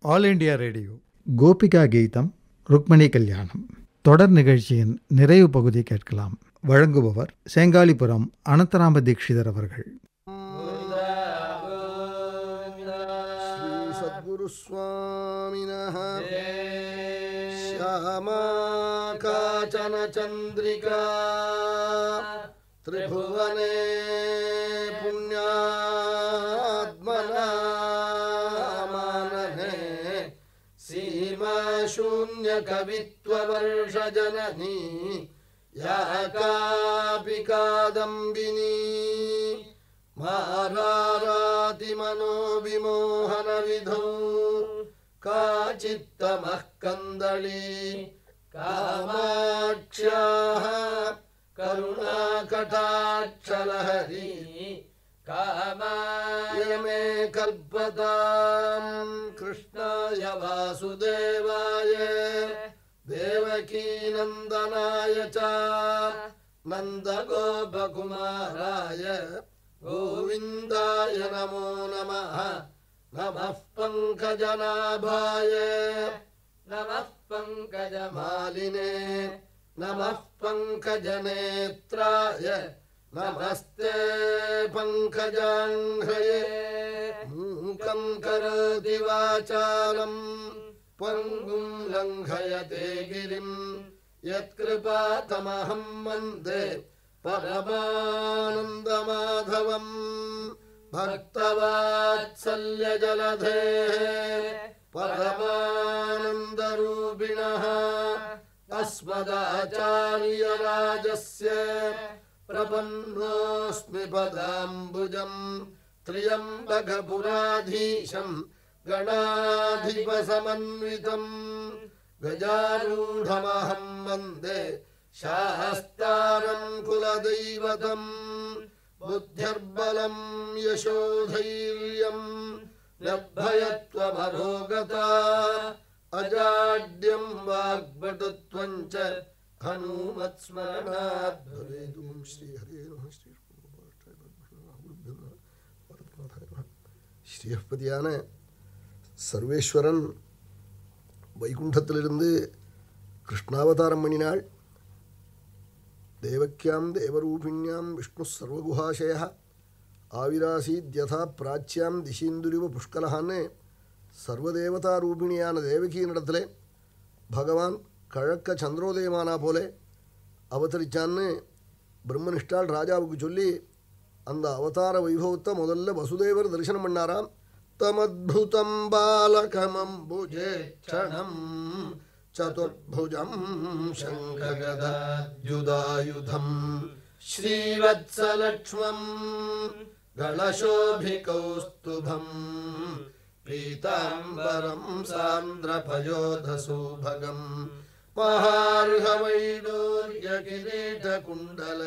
All India radio. Gopika கீதம் ருக்மணி கல்யாணம். தொடர் நிகழ்ச்சியின் நிறைவு பகுதி கேட்கலாம். வழங்குபவர் சேங்காலிபுரம் அனந்தராம தீட்சிதர் அவர்கள். சுவாமினா காச்சன சந்திரிகா सीमाशून्यकवित्ववर्षजननी या कापि कादम्बिनी। मारारातिमनोविमोहनविधौ काचित्तमः कन्दली कामाक्ष्याः करुणाकटाक्षलहरी कामाय मे कल्पताम् कृष्णाय वासुदेवाय देवकीनन्दनाय च नन्दगोपकुमाराय गोविन्दाय नमो नमः। नमः पङ्कजनाभाय। नमः पङ्कजमालिने। नमः पङ्कजनेत्राय नमस्ते पङ्कजाङ्घ्रये मूकं करोति वाचालम्। पङ्गुं लङ्घयते गिरिम्। यत्कृपातमहं वन्दे परमानन्दमाधवम्। भक्तवात्सल्यजलधेः त्र्यम्बकपुराधीशम् गणाधिपसमन्वितम् गजारूढमहं वन्दे शास्तारम् कुलदैवतम् बुद्धिर्बलम् यशोधैर्यम् निर्भयत्वमरोगता अजाड्यम् वाग्भटुत्वम् च भवेतु श्रीहरे नमः श्री ஸ்ரீஹப்பதியான சர்வேஸ்வரன் வைகுண்டத்திலிருந்து கிருஷ்ணாவதாரம் பண்ணினாள். தேவக்கியாம் தேவரூபிணியாம் விஷ்ணு சர்வகுஹாசய ஆவிராசீத்யதா பிராச்சியாம் திசீந்துரிவ புஷ்கலஹான்னு சர்வதேவதா ரூபிணியான தேவகியினிடத்திலே பகவான் கழக்க சந்திரோதயமானா போலே அவதரிச்சான்னு பிரம்மனிஷ்டால் ராஜாவுக்கு சொல்லி அந்த அவதார வைபவத்தை முதல்ல வசுதேவர் தரிசனம் பண்ணாராம் தமத்புதம் பாலகமம்புஜேட்சணம் சதுர்புஜம் சங்ககதாயுதாயுதம் ஸ்ரீவத்சலக்ஷ்மம் गणशोभिकौस्तुभम् पीताम्बरम् सान्द्रपयोधसौभगम् महार्हवैडूर्यकिरीटकुण्डल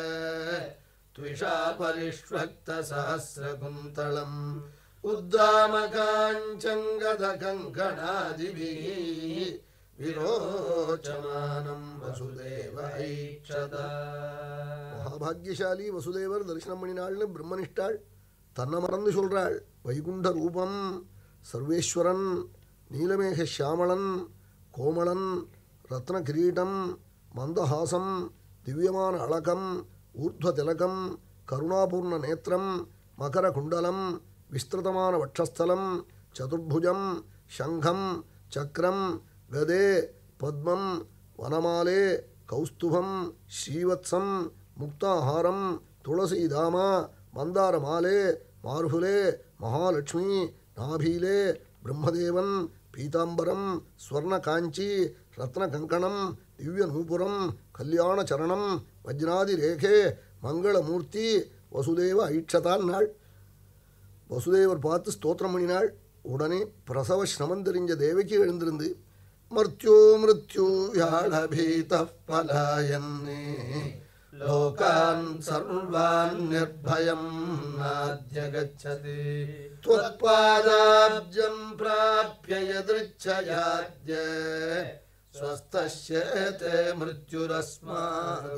त्विषा परिष्वक्तसहस्रकुन्तलम् उद्दामकाञ्चङ्गदकङ्कणादिभिः விரோச்சமானம் வசுதேவ ஐக்ஷதா மகாபாகியசாலி வசுதேவர் தரிசனம் பண்ணினாள்னு பிரம்மனிஷ்டாள் தன்னை மறந்து சொல்றாள் வைகுண்ட ரூபம் சர்வேஸ்வரன் நீலமேக ஷியாமளன் கோமளன் ரத்ன கிரீடம் மந்தஹாசம் திவ்யமான அழகம் ஊர்துவதிலகம் கருணாபூர்ண நேத்திரம் மகர குண்டலம் விஸ்திருதமான வட்சஸ்தலம் சதுர்புஜம் சங்கம் சக்கரம் கதே பத்மம் வனமாலே கௌஸ்துபம் ஸ்ரீவத்சம் முக்தாஹாரம் துளசிதாமா மந்தார மாலே மார்புலே மகாலட்சுமி நாபீலே பிரம்மதேவன் பீதாம்பரம் ஸ்வர்ண காஞ்சி ரத்ன கங்கணம் திவ்ய நூபுரம் கல்யாண சரணம் வஜ்ராதி ரேகே மங்களமூர்த்தி வசுதேவ ஐட்சதான் நாள் வசுதேவர் பார்த்து ஸ்தோத்திரம் பண்ணினாள் உடனே பிரசவ சிரமம் தெரிஞ்ச தேவகி எழுந்திருந்து மர்த்தியோ மிருத்யு வியாழபீத பலாயன்னே லோகான் சர்வான் நிர்பயம் நாத்யகச்சதி त्वत्पादाब्जं प्राप्य यदृच्छयाद्य ஸ்வஸ்தே மிருத்யுரஸ்மாதி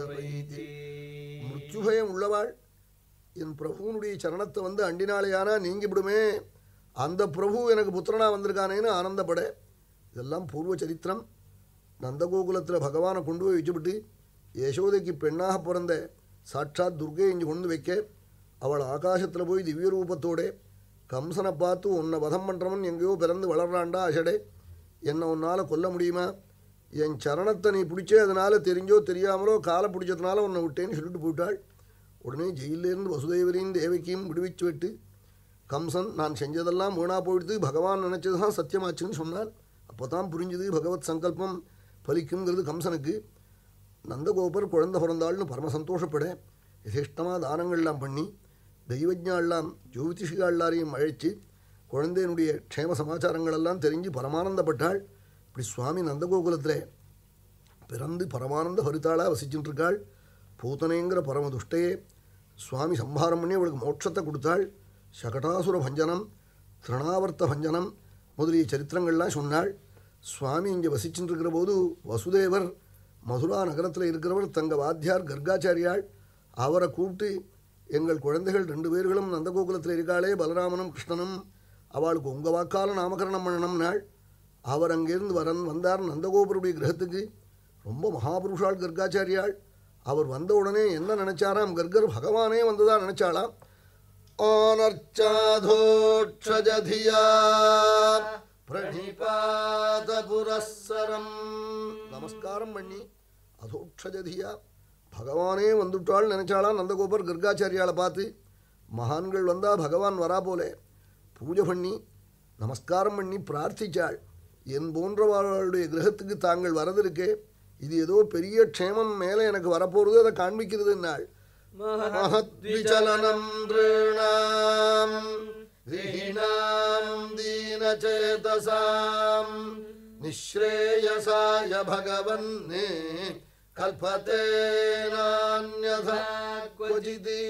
மிருத்யுபயம் உள்ளவாள். என் பிரபுவனுடைய சரணத்தை வந்து அண்டினாலேயானா நீங்கிவிடுமே அந்த பிரபு எனக்கு புத்திரனாக வந்திருக்கானேன்னு ஆனந்தப்பட. இதெல்லாம் பூர்வ சரித்திரம். நந்தகோகுலத்தில் பகவானை கொண்டு போய் வச்சுவிட்டு யசோதைக்கு பெண்ணாக பிறந்த சாட்சாத் துர்கை இங்கே கொண்டு வைக்க அவள் ஆகாசத்தில் போய் திவ்ய ரூபத்தோட கம்சனை பார்த்து உன்னை வதம் பண்ணுறவன் எங்கேயோ பிறந்து வளர்றான்டா அஷடே என்னை உன்னால் கொல்ல முடியுமா? என் சரணத்தை நீ பிடிச்சே அதனால் தெரிஞ்சோ தெரியாமலோ காலை பிடிச்சதுனால உன்னை விட்டேன்னு சொல்லிட்டு போயிட்டாள். உடனே ஜெயிலிருந்து வசுதேவரையும் தேவகியும் விடுவிச்சு விட்டு கம்சன் நான் செஞ்சதெல்லாம் வீணா போயிடுது பகவான் நினச்சது தான் சத்தியமாச்சுன்னு சொன்னால் அப்போ தான் புரிஞ்சுது பகவத் சங்கல்பம் பலிக்குங்கிறது கம்சனுக்கு. நந்தகோபர் குழந்தை பிறந்தாள்னு பரம சந்தோஷப்பட. யசிஷ்டமாக தானங்கள்லாம் பண்ணி தெய்வஜாலாம் ஜோதிஷிகாள்லாரையும் அழைச்சி குழந்தையினுடைய க்ஷேம சமாச்சாரங்களெல்லாம் தெரிஞ்சு பரமானந்தப்பட்டாள். இப்படி சுவாமி நந்தகோகுலத்தில் பிறந்து பரமானந்த ஹரிதாளாக வசிச்சுட்டுருக்காள் பூத்தனைங்கிற சுவாமி சம்ஹாரம் பண்ணி அவளுக்கு மோட்சத்தை கொடுத்தாள். சகடாசுர பஞ்சனம் திருணாவர்த்த பஞ்சனம் முதலிய சரித்திரங்கள்லாம் சொன்னாள். சுவாமி இங்கே வசிச்சுட்டுருக்கிற போது வசுதேவர் மதுரா நகரத்தில் இருக்கிறவர் தங்க வாத்தியார் கர்காச்சாரியாள். அவரை கூப்பிட்டு எங்கள் குழந்தைகள் ரெண்டு பேர்களும் நந்தகோகுலத்தில் இருக்காளே பலராமனும் கிருஷ்ணனும் அவளுக்கு உங்கள் வாக்கால நாமகரணம் பண்ணணும்னாள். அவர் அங்கேருந்து வரன் வந்தார் நந்தகோபுருடைய கிரகத்துக்கு. ரொம்ப மகாபுருஷாள் கர்காச்சாரியாள். அவர் வந்த உடனே என்ன நினைச்சாராம்? கர்கர் பகவானே வந்ததா நினைச்சாளாம்? ஆனர்ச்சாதோட்சஜதியா பிரணிபாத புரஸ்ஸரம் நமஸ்காரம் பண்ணி அதோட்சஜதியா பகவானே வந்துட்டாள் நினைச்சாளாம் நந்தகோபர் கர்காச்சாரியாளை பார்த்து. மகான்கள் வந்தால் பகவான் வரா போலே. பூஜை பண்ணி நமஸ்காரம் பண்ணி பிரார்த்திச்சாள். என் போன்றவர்களுடைய கிரகத்துக்கு தாங்கள் வரதிருக்கே இது ஏதோ பெரிய க்ஷேமம் மேலே எனக்கு வரப்போகிறது அதை காண்பிக்கிறது நாள் மகத்விச்சலனம் திருணாம் ீனாம் தீனச்சேதசாம் நிஸ்ரேயசாய பகவன்னே கல்பதே நான்யதா குஜிதி.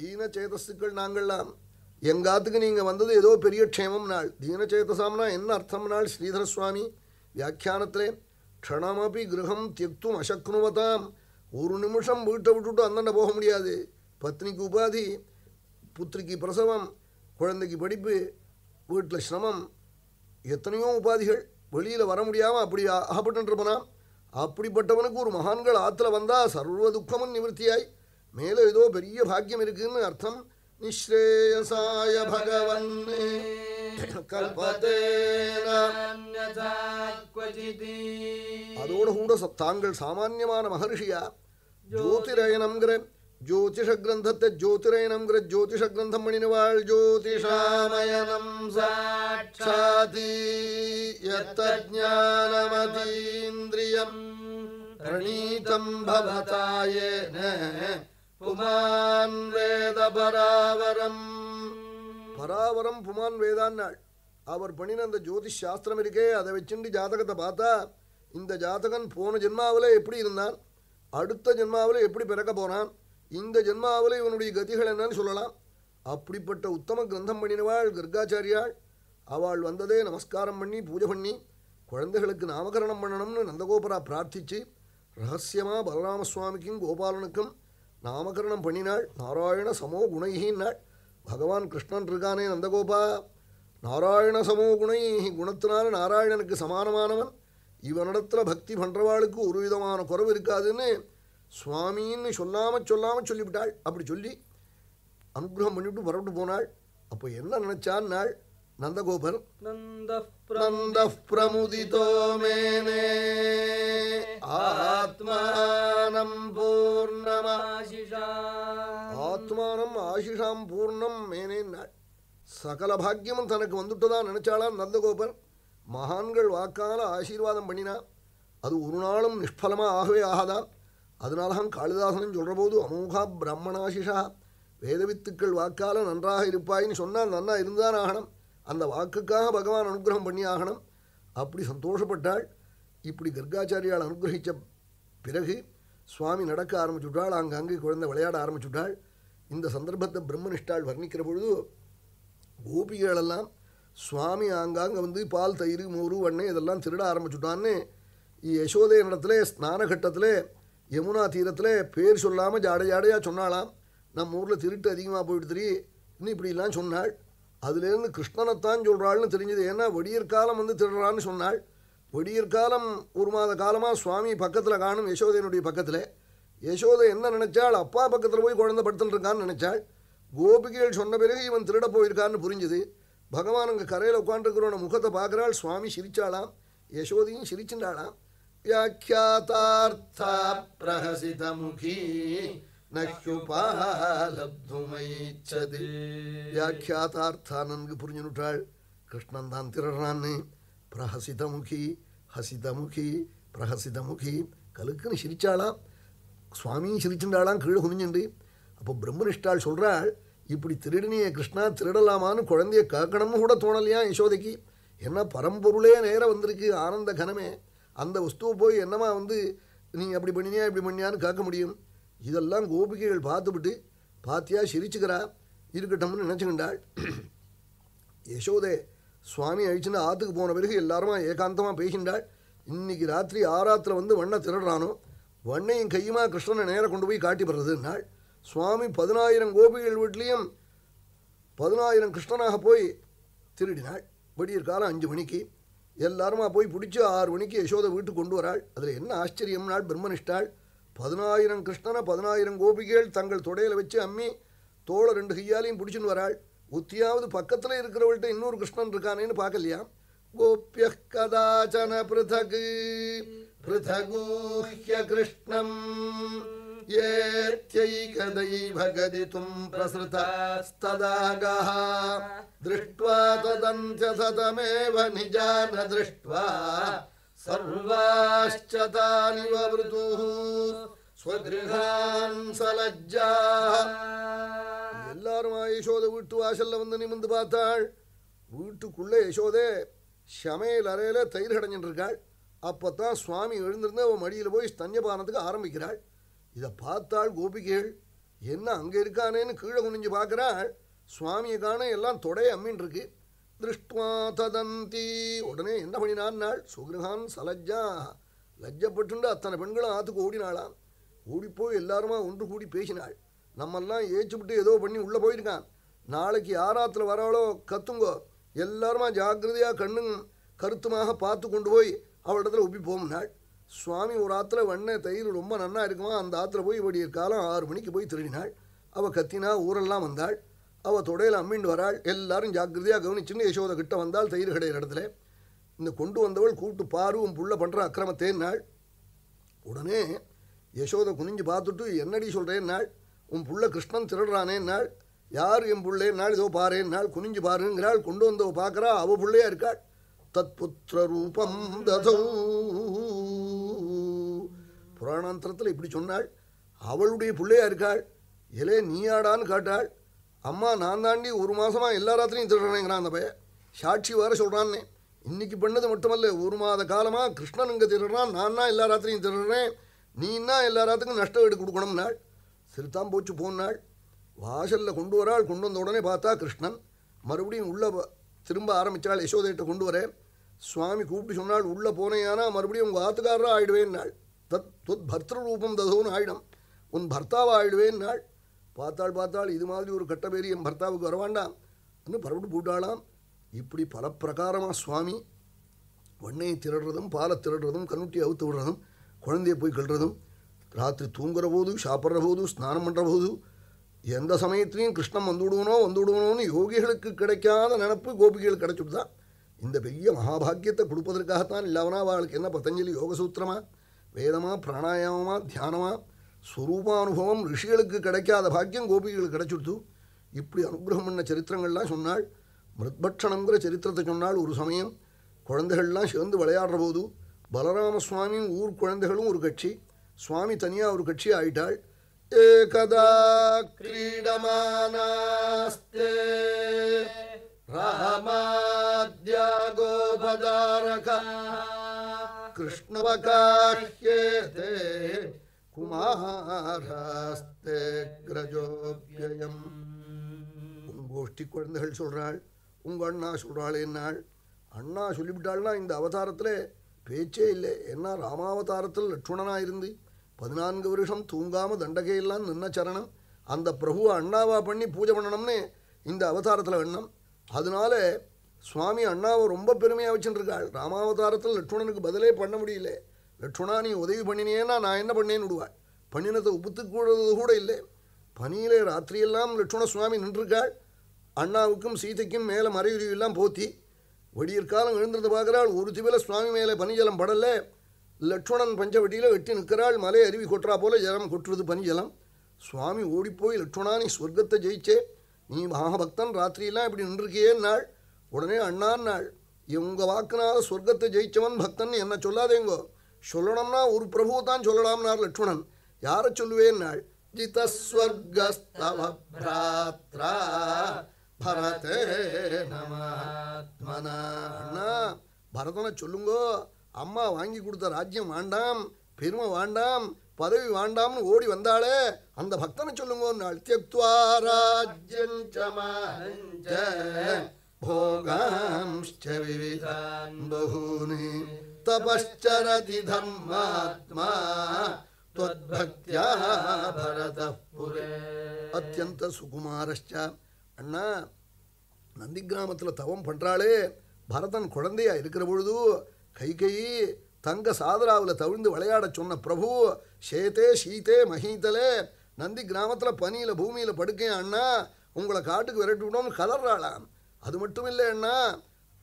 தீனச்சேதஸுக்கள் நாங்கள்லாம். எங்காத்துக்கு நீங்கள் வந்தது ஏதோ பெரிய க்ஷேமம் நாள். தீனச்சேதசாம்னா என்ன அர்த்தம் நாள் ஸ்ரீதர சுவாமி வியாக்கியானத்திலே க்ஷணமபி கிரகம் தியக்தும் அசக்னுவதாம். ஒரு நிமிஷம் வீட்டை விட்டுட்டு அந்தண்ட போக முடியாது. பத்னிக்கு உபாதி புத்திரிக்கு பிரசவம் குழந்தைக்கு படிப்பு வீட்டில் சிரமம். எத்தனையோ உபாதிகள். வெளியில் வர முடியாமல் அப்படி அகப்பட்டுருப்பனாம் அப்படிப்பட்டவனுக்கு ஒரு மகான்கள் ஆற்றுல வந்தால் சர்வ துக்கமும் நிவர்த்தியாய். மேலே ஏதோ பெரிய பாக்கியம் இருக்குதுன்னு அர்த்தம். நிஸ்ரேயசாய பகவன் கல்பதேன அதோட கூட ச- தாங்கள் சாமான்யமான மகர்ஷியா ஜோதிரயனம்ங்கிற ஜோதிஷ கிரந்தத்தை ஜோதிரயனம்ங்கிற ஜோதிஷ கிரந்தம் பண்ணினவாள் ஜோதிஷாமயனம் சாட்சாதி யத்தஜானமதீந்திரியம் பிரணீதம் பவதாயேன புமான் வேத பராவரம். பராவரம் புமான் வேதான்னாள் அவர் பண்ணின அந்த ஜோதிஷ் சாஸ்திரம் இருக்கே அதை வச்சுட்டு ஜாதகத்தை பார்த்தா இந்த ஜாதகன் போன ஜென்மாவில் எப்படி இருந்தான் அடுத்த ஜென்மாவில் எப்படி பிறக்க போகிறான் இந்த ஜென்மாவில் இவனுடைய கதிகள் என்னன்னு சொல்லலாம். அப்படிப்பட்ட உத்தம கிரந்தம் பண்ணினவாள் கர்காச்சாரியாள். அவள் வந்ததே நமஸ்காரம் பண்ணி பூஜை பண்ணி குழந்தைகளுக்கு நாமகரணம் பண்ணணும்னு நந்தகோபரா பிரார்த்திச்சு ரகசியமாக பலராம சுவாமிக்கும் கோபாலனுக்கும் நாமகரணம் பண்ணினாள். நாராயண சமோ குணைகின்னாள் பகவான் கிருஷ்ணன் இருக்கானே நந்தகோபா. நாராயண சமோ குணை குணத்தினால நாராயணனுக்கு சமானமானவன். இவனிடத்தில் பக்தி பண்றவாளுக்கு ஒரு விதமான குறவு இருக்காதுன்னு சுவாமின்னு சொல்லாமல் சொல்லாமல் சொல்லிவிட்டாள். அப்படி சொல்லி அனுகிரகம் பண்ணிவிட்டு புறப்பட்டு போனாள். அப்போ என்ன நினச்சான்னாள்? നന്ദഗോപർ നന്ദ പ്രമുദിതോ മേനേ ആത്മാനം പൂർണ്ണമാശിഷ ആത്മാനം ആശിഷാം പൂർണ്ണം മേനേ சகல பாக்கியமும் தனக்கு வந்துட்டதான் நினச்சாளா நந்தகோபர். மகான்கள் வாக்கால ஆசீர்வாதம் பண்ணினா அது ஒரு நாளும் நிஷ்பலமாக ஆகவே ஆகாதா? அதனால தான் காளிதாசனும் சொல்கிற போது அமோகா பிரம்மணாசிஷா வேதவித்துக்கள் வாக்கால நன்றாக இருப்பாயின்னு சொன்னால் நன்னா இருந்தான் ஆகணும். அந்த வாக்குக்காக பகவான் அனுகிரகம் பண்ணி ஆகணும். அப்படி சந்தோஷப்பட்டாள். இப்படி கர்காச்சாரியால் அனுகிரகித்த பிறகு சுவாமி நடக்க ஆரம்பிச்சுட்டாள். அங்கங்கே குழந்தை விளையாட ஆரம்பிச்சுட்டாள். இந்த சந்தர்ப்பத்தை பிரம்மனிஷ்டாள் வர்ணிக்கிற பொழுது கோபிகளெல்லாம் சுவாமி ஆங்காங்க வந்து பால் தயிர் மோரு வெண்ணெய் இதெல்லாம் திருட ஆரம்பிச்சுட்டான்னு யசோதை இடத்துல ஸ்நான கட்டத்தில் யமுனா தீரத்தில் பேர் சொல்லாமல் ஜாட ஜாடையாக சொன்னாலாம் நம்ம ஊரில் திருட்டு அதிகமாக போயிடுத்துரி இன்னும் இப்படிலாம் சொன்னாள். அதுலேருந்து கிருஷ்ணனைத்தான் சொல்கிறாள்னு தெரிஞ்சது. ஏன்னா வெடியற் காலம் வந்து திருடுறான்னு சொன்னாள். வெடியற் காலம் ஒரு மாத காலமாக சுவாமி பக்கத்தில் காணும் யசோதையனுடைய பக்கத்தில். யசோதை என்ன நினச்சாள்? அப்பா பக்கத்தில் போய் குழந்தை படுத்துட்டுருக்கான்னு நினச்சாள் நினைச்சாள். கோபிகைகள் சொன்ன பிறகு இவன் திருட போயிருக்கான்னு புரிஞ்சுது. பகவான் அங்கே கரையில் உட்காந்துருக்கிறவன முகத்தை பார்க்குறாள். சுவாமி சிரிச்சாளாம். யசோதையும் சிரிச்சுண்டாளாம் வியாக்கியாத்தார்த்தா பிரஹசிதமுகி நஹ்யுபாலப்துமைச்சதி வியாக்கியாதார்த்தா நன்கு புரிஞ்சுனுட்டாள் கிருஷ்ணன் தான் திரறான்னு பிரஹசிதமுகி ஹசிதமுகி பிரஹசிதமுகி கலுக்குன்னு சிரிச்சாளாம் சுவாமியும் சிரிச்சுட்டாளாம் கீழே குனிஞ்சுண்டு அப்போ பிரம்மனிஷ்டாள் சொல்கிறாள் இப்படி திருடினிய கிருஷ்ணா திருடலாமான்னு குழந்தைய காக்கணும்னு கூட தோணலையா யசோதைக்கு என்ன பரம்பொருளே நேரம் வந்திருக்கு ஆனந்த கனமே அந்த வஸ்துவை போய் என்னமா வந்து நீ அப்படி பண்ணினியா இப்படி பண்ணியான்னு காக்க முடியும்? இதெல்லாம் கோபிகைகள் பார்த்துவிட்டு பாத்தியா சிரிச்சுக்கிறா? இருக்கட்டும்னு நினச்சிக்கிண்டாள் யசோதே சுவாமி அழிச்சுன்னு ஆற்றுக்கு போன பிறகு எல்லாருமா ஏகாந்தமாக பேசின்றாள் இன்னைக்கு ராத்திரி ஆறாத்தில் வந்து வண்ணை திருடுறானோ? வண்ணையும் கையுமா கிருஷ்ணனை நேராக கொண்டு போய் காட்டி பெறதுன்னாள் சுவாமி பதினாயிரம் கோபிகள் வீட்லேயும் பதினாயிரம் கிருஷ்ணனாக போய் திருடினாள். விடியற் காலம் அஞ்சு மணிக்கு. எல்லாருமா போய் பிடிச்சி ஆறு மணிக்கு யசோதை வீட்டுக்கு கொண்டு வராள். அதில் என்ன ஆச்சரியம்னாள் பிரம்மனிஷ்டாள். பதினாயிரம் கிருஷ்ணனை பதினாயிரம் கோபிகள் தங்கள் தொடையில் வச்சு அம்மி தோளை ரெண்டு கையாலையும் பிடிச்சின்னு வராள். ஒத்தியாவது பக்கத்தில் இருக்கிறவள்கிட்ட இன்னொரு கிருஷ்ணன் இருக்கானேன்னு பார்க்கலையா? கோபிய கதாச்சன பிருதகு பிருதகூஹ்ய கிருஷ்ணம். ஏத்யை கதை பகதி ஏத்தைகதைவகதித்தும் பிரசுதாஸ்ததாக திருஷ்டுவா ததந்தியசதமேவ நிஜான திருஷ்டுவா. सर्वाश्च तानिव वृतुः स्वगृहान् सलज्जाः எல்லாரும் யசோதை வீட்டு வாசல்ல வந்து நிமிந்து பார்த்தாள் வீட்டுக்குள்ளே யசோதே சமையல் அறையில தயிர் கடைஞ்சிட்டு இருக்காள் அப்பத்தான் சுவாமி எழுந்திருந்து அவன் மடியில் போய் ஸ்தன்யபானத்துக்கு ஆரம்பிக்கிறாள் இதை பார்த்தாள் கோபிகைகள் என்ன அங்கே இருக்கானேன்னு கீழே குனிஞ்சு பார்க்குறாள் சுவாமியை காண எல்லாம் தொடை அம்மின் இருக்கு திருஷ்டுவா ததந்தி உடனே என்ன பண்ணினான்னாள் சுகிரகான் சலஜ்ஜா லஜ்ஜப்பட்டுண்டு அத்தனை பெண்களும் ஆற்றுக்கு ஓடினாளாம். ஓடிப்போய் எல்லாருமா ஒன்று கூடி பேசினாள். நம்மெல்லாம் ஏச்சுவிட்டு ஏதோ பண்ணி உள்ளே போயிருக்கான். நாளைக்கு யாராத்துல வராளோ கத்துங்கோ. எல்லாருமா ஜாக்கிரதையாக கண்ணும் கருத்துமாக பார்த்து கொண்டு போய் அவளிடத்துல ஒப்பி போம்னாள். சுவாமி ஒரு ஆற்றுல வெண்ணெய் தயிர் ரொம்ப நன்னா இருக்குமா? அந்த ஆற்றுல போய் இப்படி காலம் ஆறு மணிக்கு போய் திருடினாள். அவள் கத்தினா ஊரெல்லாம் வந்தாள். அவள் தொடையில் அம்மிண்டு வராள். எல்லாரும் ஜாக்கிரதையாக கவனிச்சுன்னு யசோத கிட்ட வந்தால் தயிர் கடையிற இடத்துல இந்த கொண்டு வந்தவள் கூப்பிட்டு பாரு உன் புள்ள பண்ணுற அக்கிரமத்தேன்னாள். உடனே யசோதை குனிஞ்சு பார்த்துட்டு என்னடி சொல்கிறேன்னாள் உன் புள்ள கிருஷ்ணன் திருடுறானேன்னாள்? யார் என் புள்ளேன்னாள்? இதோ பாரேன்னாள். குனிஞ்சு பாருங்கிறாள். கொண்டு வந்தவ பார்க்குறா அவ பிள்ளையா இருக்காள். தத்புத்திர ரூபம் ததோ. புராணாந்தரத்தில் இப்படி சொன்னாள். அவளுடைய பிள்ளையா இருக்காள். இலே நீயாடான்னு காட்டாள். அம்மா நான் தாண்டி ஒரு மாதமாக எல்லா ராத்திரியும் திருடுறேங்கிறான் அந்த பையன். சாட்சி வேறு சொல்கிறான்னே இன்னைக்கு பண்ணது மட்டுமல்ல ஒரு மாத காலமாக கிருஷ்ணன் இங்கே திருடுறான் நான் தான் எல்லா ராத்திரியும் திருடுறேன் நீன்னா எல்லா ராத்துக்கும் நஷ்டம் எடுத்து கொடுக்கணும்னாள் சிறுத்தான் போச்சு போனாள் வாசலில் கொண்டு வராள் கொண்டு வந்த உடனே பார்த்தா கிருஷ்ணன். மறுபடியும் உள்ளே திரும்ப ஆரம்பித்தாள் யசோதையிட்ட கொண்டு வரேன். சுவாமி கூப்பிட்டு சொன்னாள் உள்ளே போனேயானா மறுபடியும் உங்கள் ஆத்துக்காரராக ஆயிடுவேன்னாள் தத் தொத் பர்த்திரு ரூபம் ததோன்னு ஆயிடும். உன் பர்த்தாவாக ஆயிடுவேன் நாள். பார்த்தாள் பார்த்தாள் இது மாதிரி ஒரு கட்டபேரி என் பர்த்தாவுக்கு வரவாண்டாம் இன்னும் பரவிட்டு போட்டாளாம். இப்படி பல பிரகாரமாக சுவாமி வண்ணையை திருடுறதும் பாலை திருடுறதும் கண்ணுட்டி அவுத்து விடுறதும் குழந்தைய போய் கழுறதும் ராத்திரி தூங்குற போது சாப்பிட்ற போது ஸ்நானம் பண்ணுற போது எந்த சமயத்திலையும் கிருஷ்ணன் வந்துவிடுவனோ வந்துவிடுவனோன்னு யோகிகளுக்கு கிடைக்காத நினப்பு கோபிகைகள் கிடைச்சிட்டு தான் இந்த பெரிய மகாபாகியத்தை கொடுப்பதற்காகத்தான் இல்லாமனா அவளுக்கு என்ன பதஞ்சலி யோக சூத்திரமா வேதமா பிராணாயாமமா தியானமாக ஸ்வரூபானுபவம் ரிஷிகளுக்கு கிடைக்காத பாக்கியம் கோபிகளுக்கு கிடைச்சுடுத்து. இப்படி அனுகிரகம் பண்ண சரித்திரங்கள்லாம் சொன்னாள் மிருத்பட்சணங்கிற சரித்திரத்தை சொன்னால் ஒரு சமயம் குழந்தைகள்லாம் சேர்ந்து விளையாடுற போது பலராம சுவாமியும் ஊர் குழந்தைகளும் ஒரு கட்சி சுவாமி தனியாக ஒரு கட்சி ஆயிட்டாள். ஏகதா கிரீடமானாஸ்தே ராமாத்யா கோபதாரகா கிருஷ்ணவகாஹ்யேதே உன் கோஷ்டி குழந்தைகள் சொல்கிறாள் உங்கள் அண்ணா சொல்கிறாளேன்னாள் அண்ணா சொல்லிவிட்டாள்னா இந்த அவதாரத்தில் பேச்சே இல்லை. என்ன ராமாவதாரத்தில் லட்சுமணனாக இருந்து பதினான்கு வருஷம் தூங்காமல் தண்டகையெல்லாம் நின்ன சரணம். அந்த பிரபுவை அண்ணாவா பண்ணி பூஜை பண்ணணும்னு இந்த அவதாரத்தில் எண்ணம். அதனால சுவாமி அண்ணாவை ரொம்ப பெருமையாக வச்சுருக்காள் ராமாவதாரத்தில் லட்சுமணனுக்கு பதிலே பண்ண முடியல. லட்சுணா நீ உதவி பண்ணினேன்னா நான் என்ன பண்ணேன்னு விடுவாள் பண்ணினத்தை ஒப்புத்துக்கூடது கூட இல்லை. பனியிலே ராத்திரியெல்லாம் லட்சுண சுவாமி நின்றிருக்காள். அண்ணாவுக்கும் சீதைக்கும் மேலே மறையுறிவெல்லாம் போத்தி விடியற்காலம் எழுந்திருந்து பார்க்குறாள் ஒரு திவில சுவாமி மேலே பனிஜலம் படல. லட்சுணன் பஞ்சவட்டியில் வெட்டி நிற்கிறாள் மலை அருவி கொட்டுறா போல ஜலம் கொட்டுறது பனிஜலம். சுவாமி ஓடிப்போய் லட்சுணா நீ சொர்க்கத்தை ஜெயிச்சே. நீ மகாபக்தன் ராத்திரியெல்லாம் இப்படி நின்றுருக்கியே நாள் உடனே அண்ணான் நாள் இவங்க வாக்குனால சொர்க்கத்தை ஜெயிச்சவன் பக்தன் என்ன சொல்லாதேங்கோ? சொல்லணும்னா ஒரு பிரபுவை தான் சொல்லலாம்னார் லக்ஷ்மணன் யாரை சொல்லுவேன்னாள்? ஜிதஸ்வர்கஸ்தவ பிராத்ரா பரதே நமாத்மனா அண்ணா பரதனை சொல்லுங்கோ. அம்மா வாங்கி கொடுத்த ராஜ்யம் வாண்டாம் பெருமை வாண்டாம் பதவி வாண்டாம்னு ஓடி வந்தாளே. அந்த பக்தனை சொல்லுங்கோ நாள் தியக்துவா ராஜ்யம் போகாம் பகூனி. तपश्चरति धर्मात्मा त्वद्भक्त्या भरतः पुरे அத்தியந்த சுகுமாரஷ்ட அண்ணா நந்தி கிராமத்தில் தவம் பண்ணுறாளே பரதன் குழந்தையா இருக்கிற பொழுது கைகை தங்க சாதராவில் தவிழ்ந்து விளையாட சொன்ன பிரபு ஷேதே சீதே மஹீதலே நந்தி கிராமத்தில் பனியில் பூமியில் படுக்கேன் அண்ணா உங்களை காட்டுக்கு விரட்டி விடணும்னு கலர்றாளாம் அது மட்டும் இல்லை அண்ணா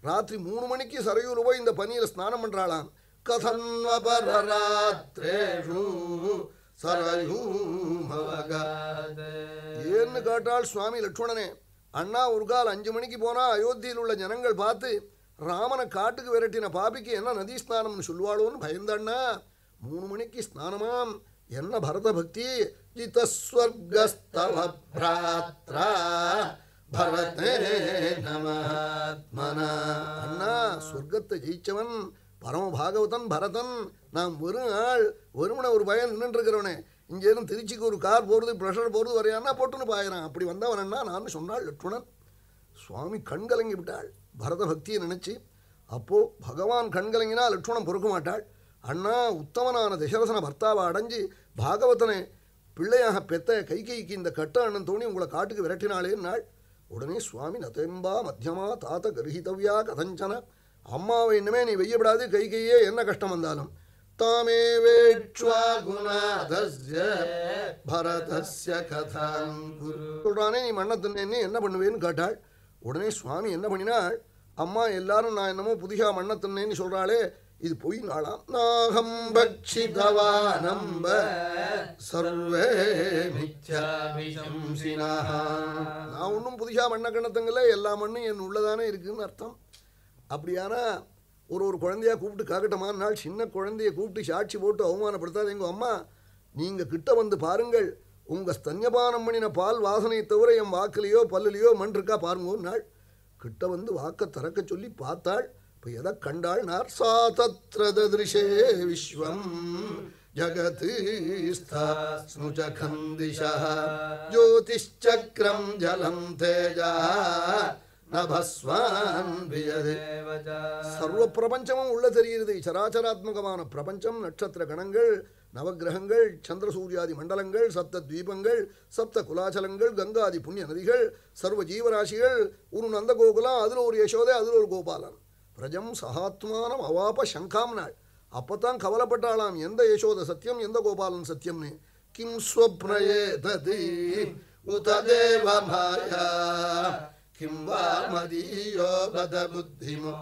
ராத்திரி மூணு மணிக்கு சரையூர் போய் இந்த பனியில் ஸ்நானம் பண்ணுறாளாம் கதன்வபரராத்ரேஷு ஏன்னு கேட்டாள் சுவாமி லட்சுமணனே அண்ணா ஒரு கால் அஞ்சு மணிக்கு போனா அயோத்தியில் உள்ள ஜனங்கள் பார்த்து ராமனை காட்டுக்கு விரட்டின பாபிக்கு என்ன நதி ஸ்நானம்னு சொல்லுவாளோன்னு பயந்தண்ணா. மூணு மணிக்கு ஸ்நானமாம். என்ன பரத பக்தி ஜிதஸ்வர்கஸ்தவ பிராத்ரா. அண்ணா சொர்க்கத்தை ஜெயிச்சவன் பரம பாகவதன் பரதன். நாம் வெறும் ஆள் வெறுமனை ஒரு பயம் நின்றுட்டு இருக்கிறவனே இங்கேருந்து திருச்சிக்கு ஒரு கார் போகிறது ப்ரெஷர் போகிறது வரையான்னா போட்டுன்னு பாயிறான். அப்படி வந்தவன் அண்ணா நான் சொன்னாள் லட்சுமணன். சுவாமி கண் கலங்கி விட்டாள். பரத பக்தியை நினச்சி அப்போது பகவான் கண் கலங்கினா லட்சுமணன் பொறுக்க மாட்டாள். அண்ணா உத்தமனான தசரசன பர்த்தாவை அடைஞ்சு பாகவதனை பிள்ளையாக பெத்த கைகைக்கு இந்த கட்ட அண்ணன் தோணி உங்களை காட்டுக்கு விரட்டினாளே நாள் உடனே சுவாமி நதெம்பா மத்தியமா தாத்த கருஹிதவ்யா கதஞ்சன. அம்மாவை இன்னமே நீ வெய்யப்படாது கை கையே என்ன கஷ்டம் வந்தாலும். தாமே வேட்சுவா குணாதஸ்ய பரதஸ்ய கதாம் சொல்றானே நீ மண்ணை தின்னு என்ன பண்ணுவேன்னு கேட்டாள். உடனே சுவாமி என்ன பண்ணினாள்? அம்மா எல்லாரும் நான் என்னமோ புதியா மண்ணை தின்னேன்னு சொல்றாளே இது பொய் நாளாம். நாகம் பட்சிதவானம்ப சர்வே நான் ஒன்றும் புதுசாக மண்ணை கிணத்துங்கல்ல எல்லா மண்ணும் என் உள்ளதானே இருக்குன்னு அர்த்தம். அப்படியானா ஒரு ஒரு குழந்தையாக கூப்பிட்டு காக்கட்டமான நாள் சின்ன குழந்தைய கூப்பிட்டு சாட்சி போட்டு அவமானப்படுத்தாது எங்கள் அம்மா. நீங்கள் கிட்ட வந்து பாருங்கள் உங்கள் ஸ்தன்யபானம் பண்ணின பால் வாசனை தவிர என் வாக்குலையோ பல்லுலையோ மண் இருக்கா பாருங்க ஒரு நாள். கிட்ட வந்து வாக்கை திறக்க சொல்லி பார்த்தாள். இப்போ எதை கண்டாள் நார் சா தத்ர ததிருஷே விஸ்வம் ஜகத் ஸ்னுஜகந்திஷா ஜோதிஷ்சக்ரம் ஜலம் தேஜா நபஸ்வான் சர்வ பிரபஞ்சமும் உள்ள தெரிகிறது சராச்சராத்மகமான பிரபஞ்சம் நட்சத்திர கணங்கள் நவகிரகங்கள் சந்திர சூரியாதி மண்டலங்கள் சப்த தீபங்கள் சப்த குலாச்சலங்கள் கங்காதி புண்ணிய நதிகள் சர்வ ஜீவராசிகள் ஒரு நந்தகோகுலம் அதில் ஒரு யசோதை அதில் ஒரு கோபாலன் பிரஜம் சகாத்மானம் அவாப சங்காம்னாள். அப்போ தான் கவலைப்பட்டாளாம் எந்த யசோத சத்தியம் எந்த கோபாலன் சத்தியம்னு? கிம் ஸ்வப்னயே ததி உததேவ மாயா. கிம் வா மதியோ பத புத்திமோ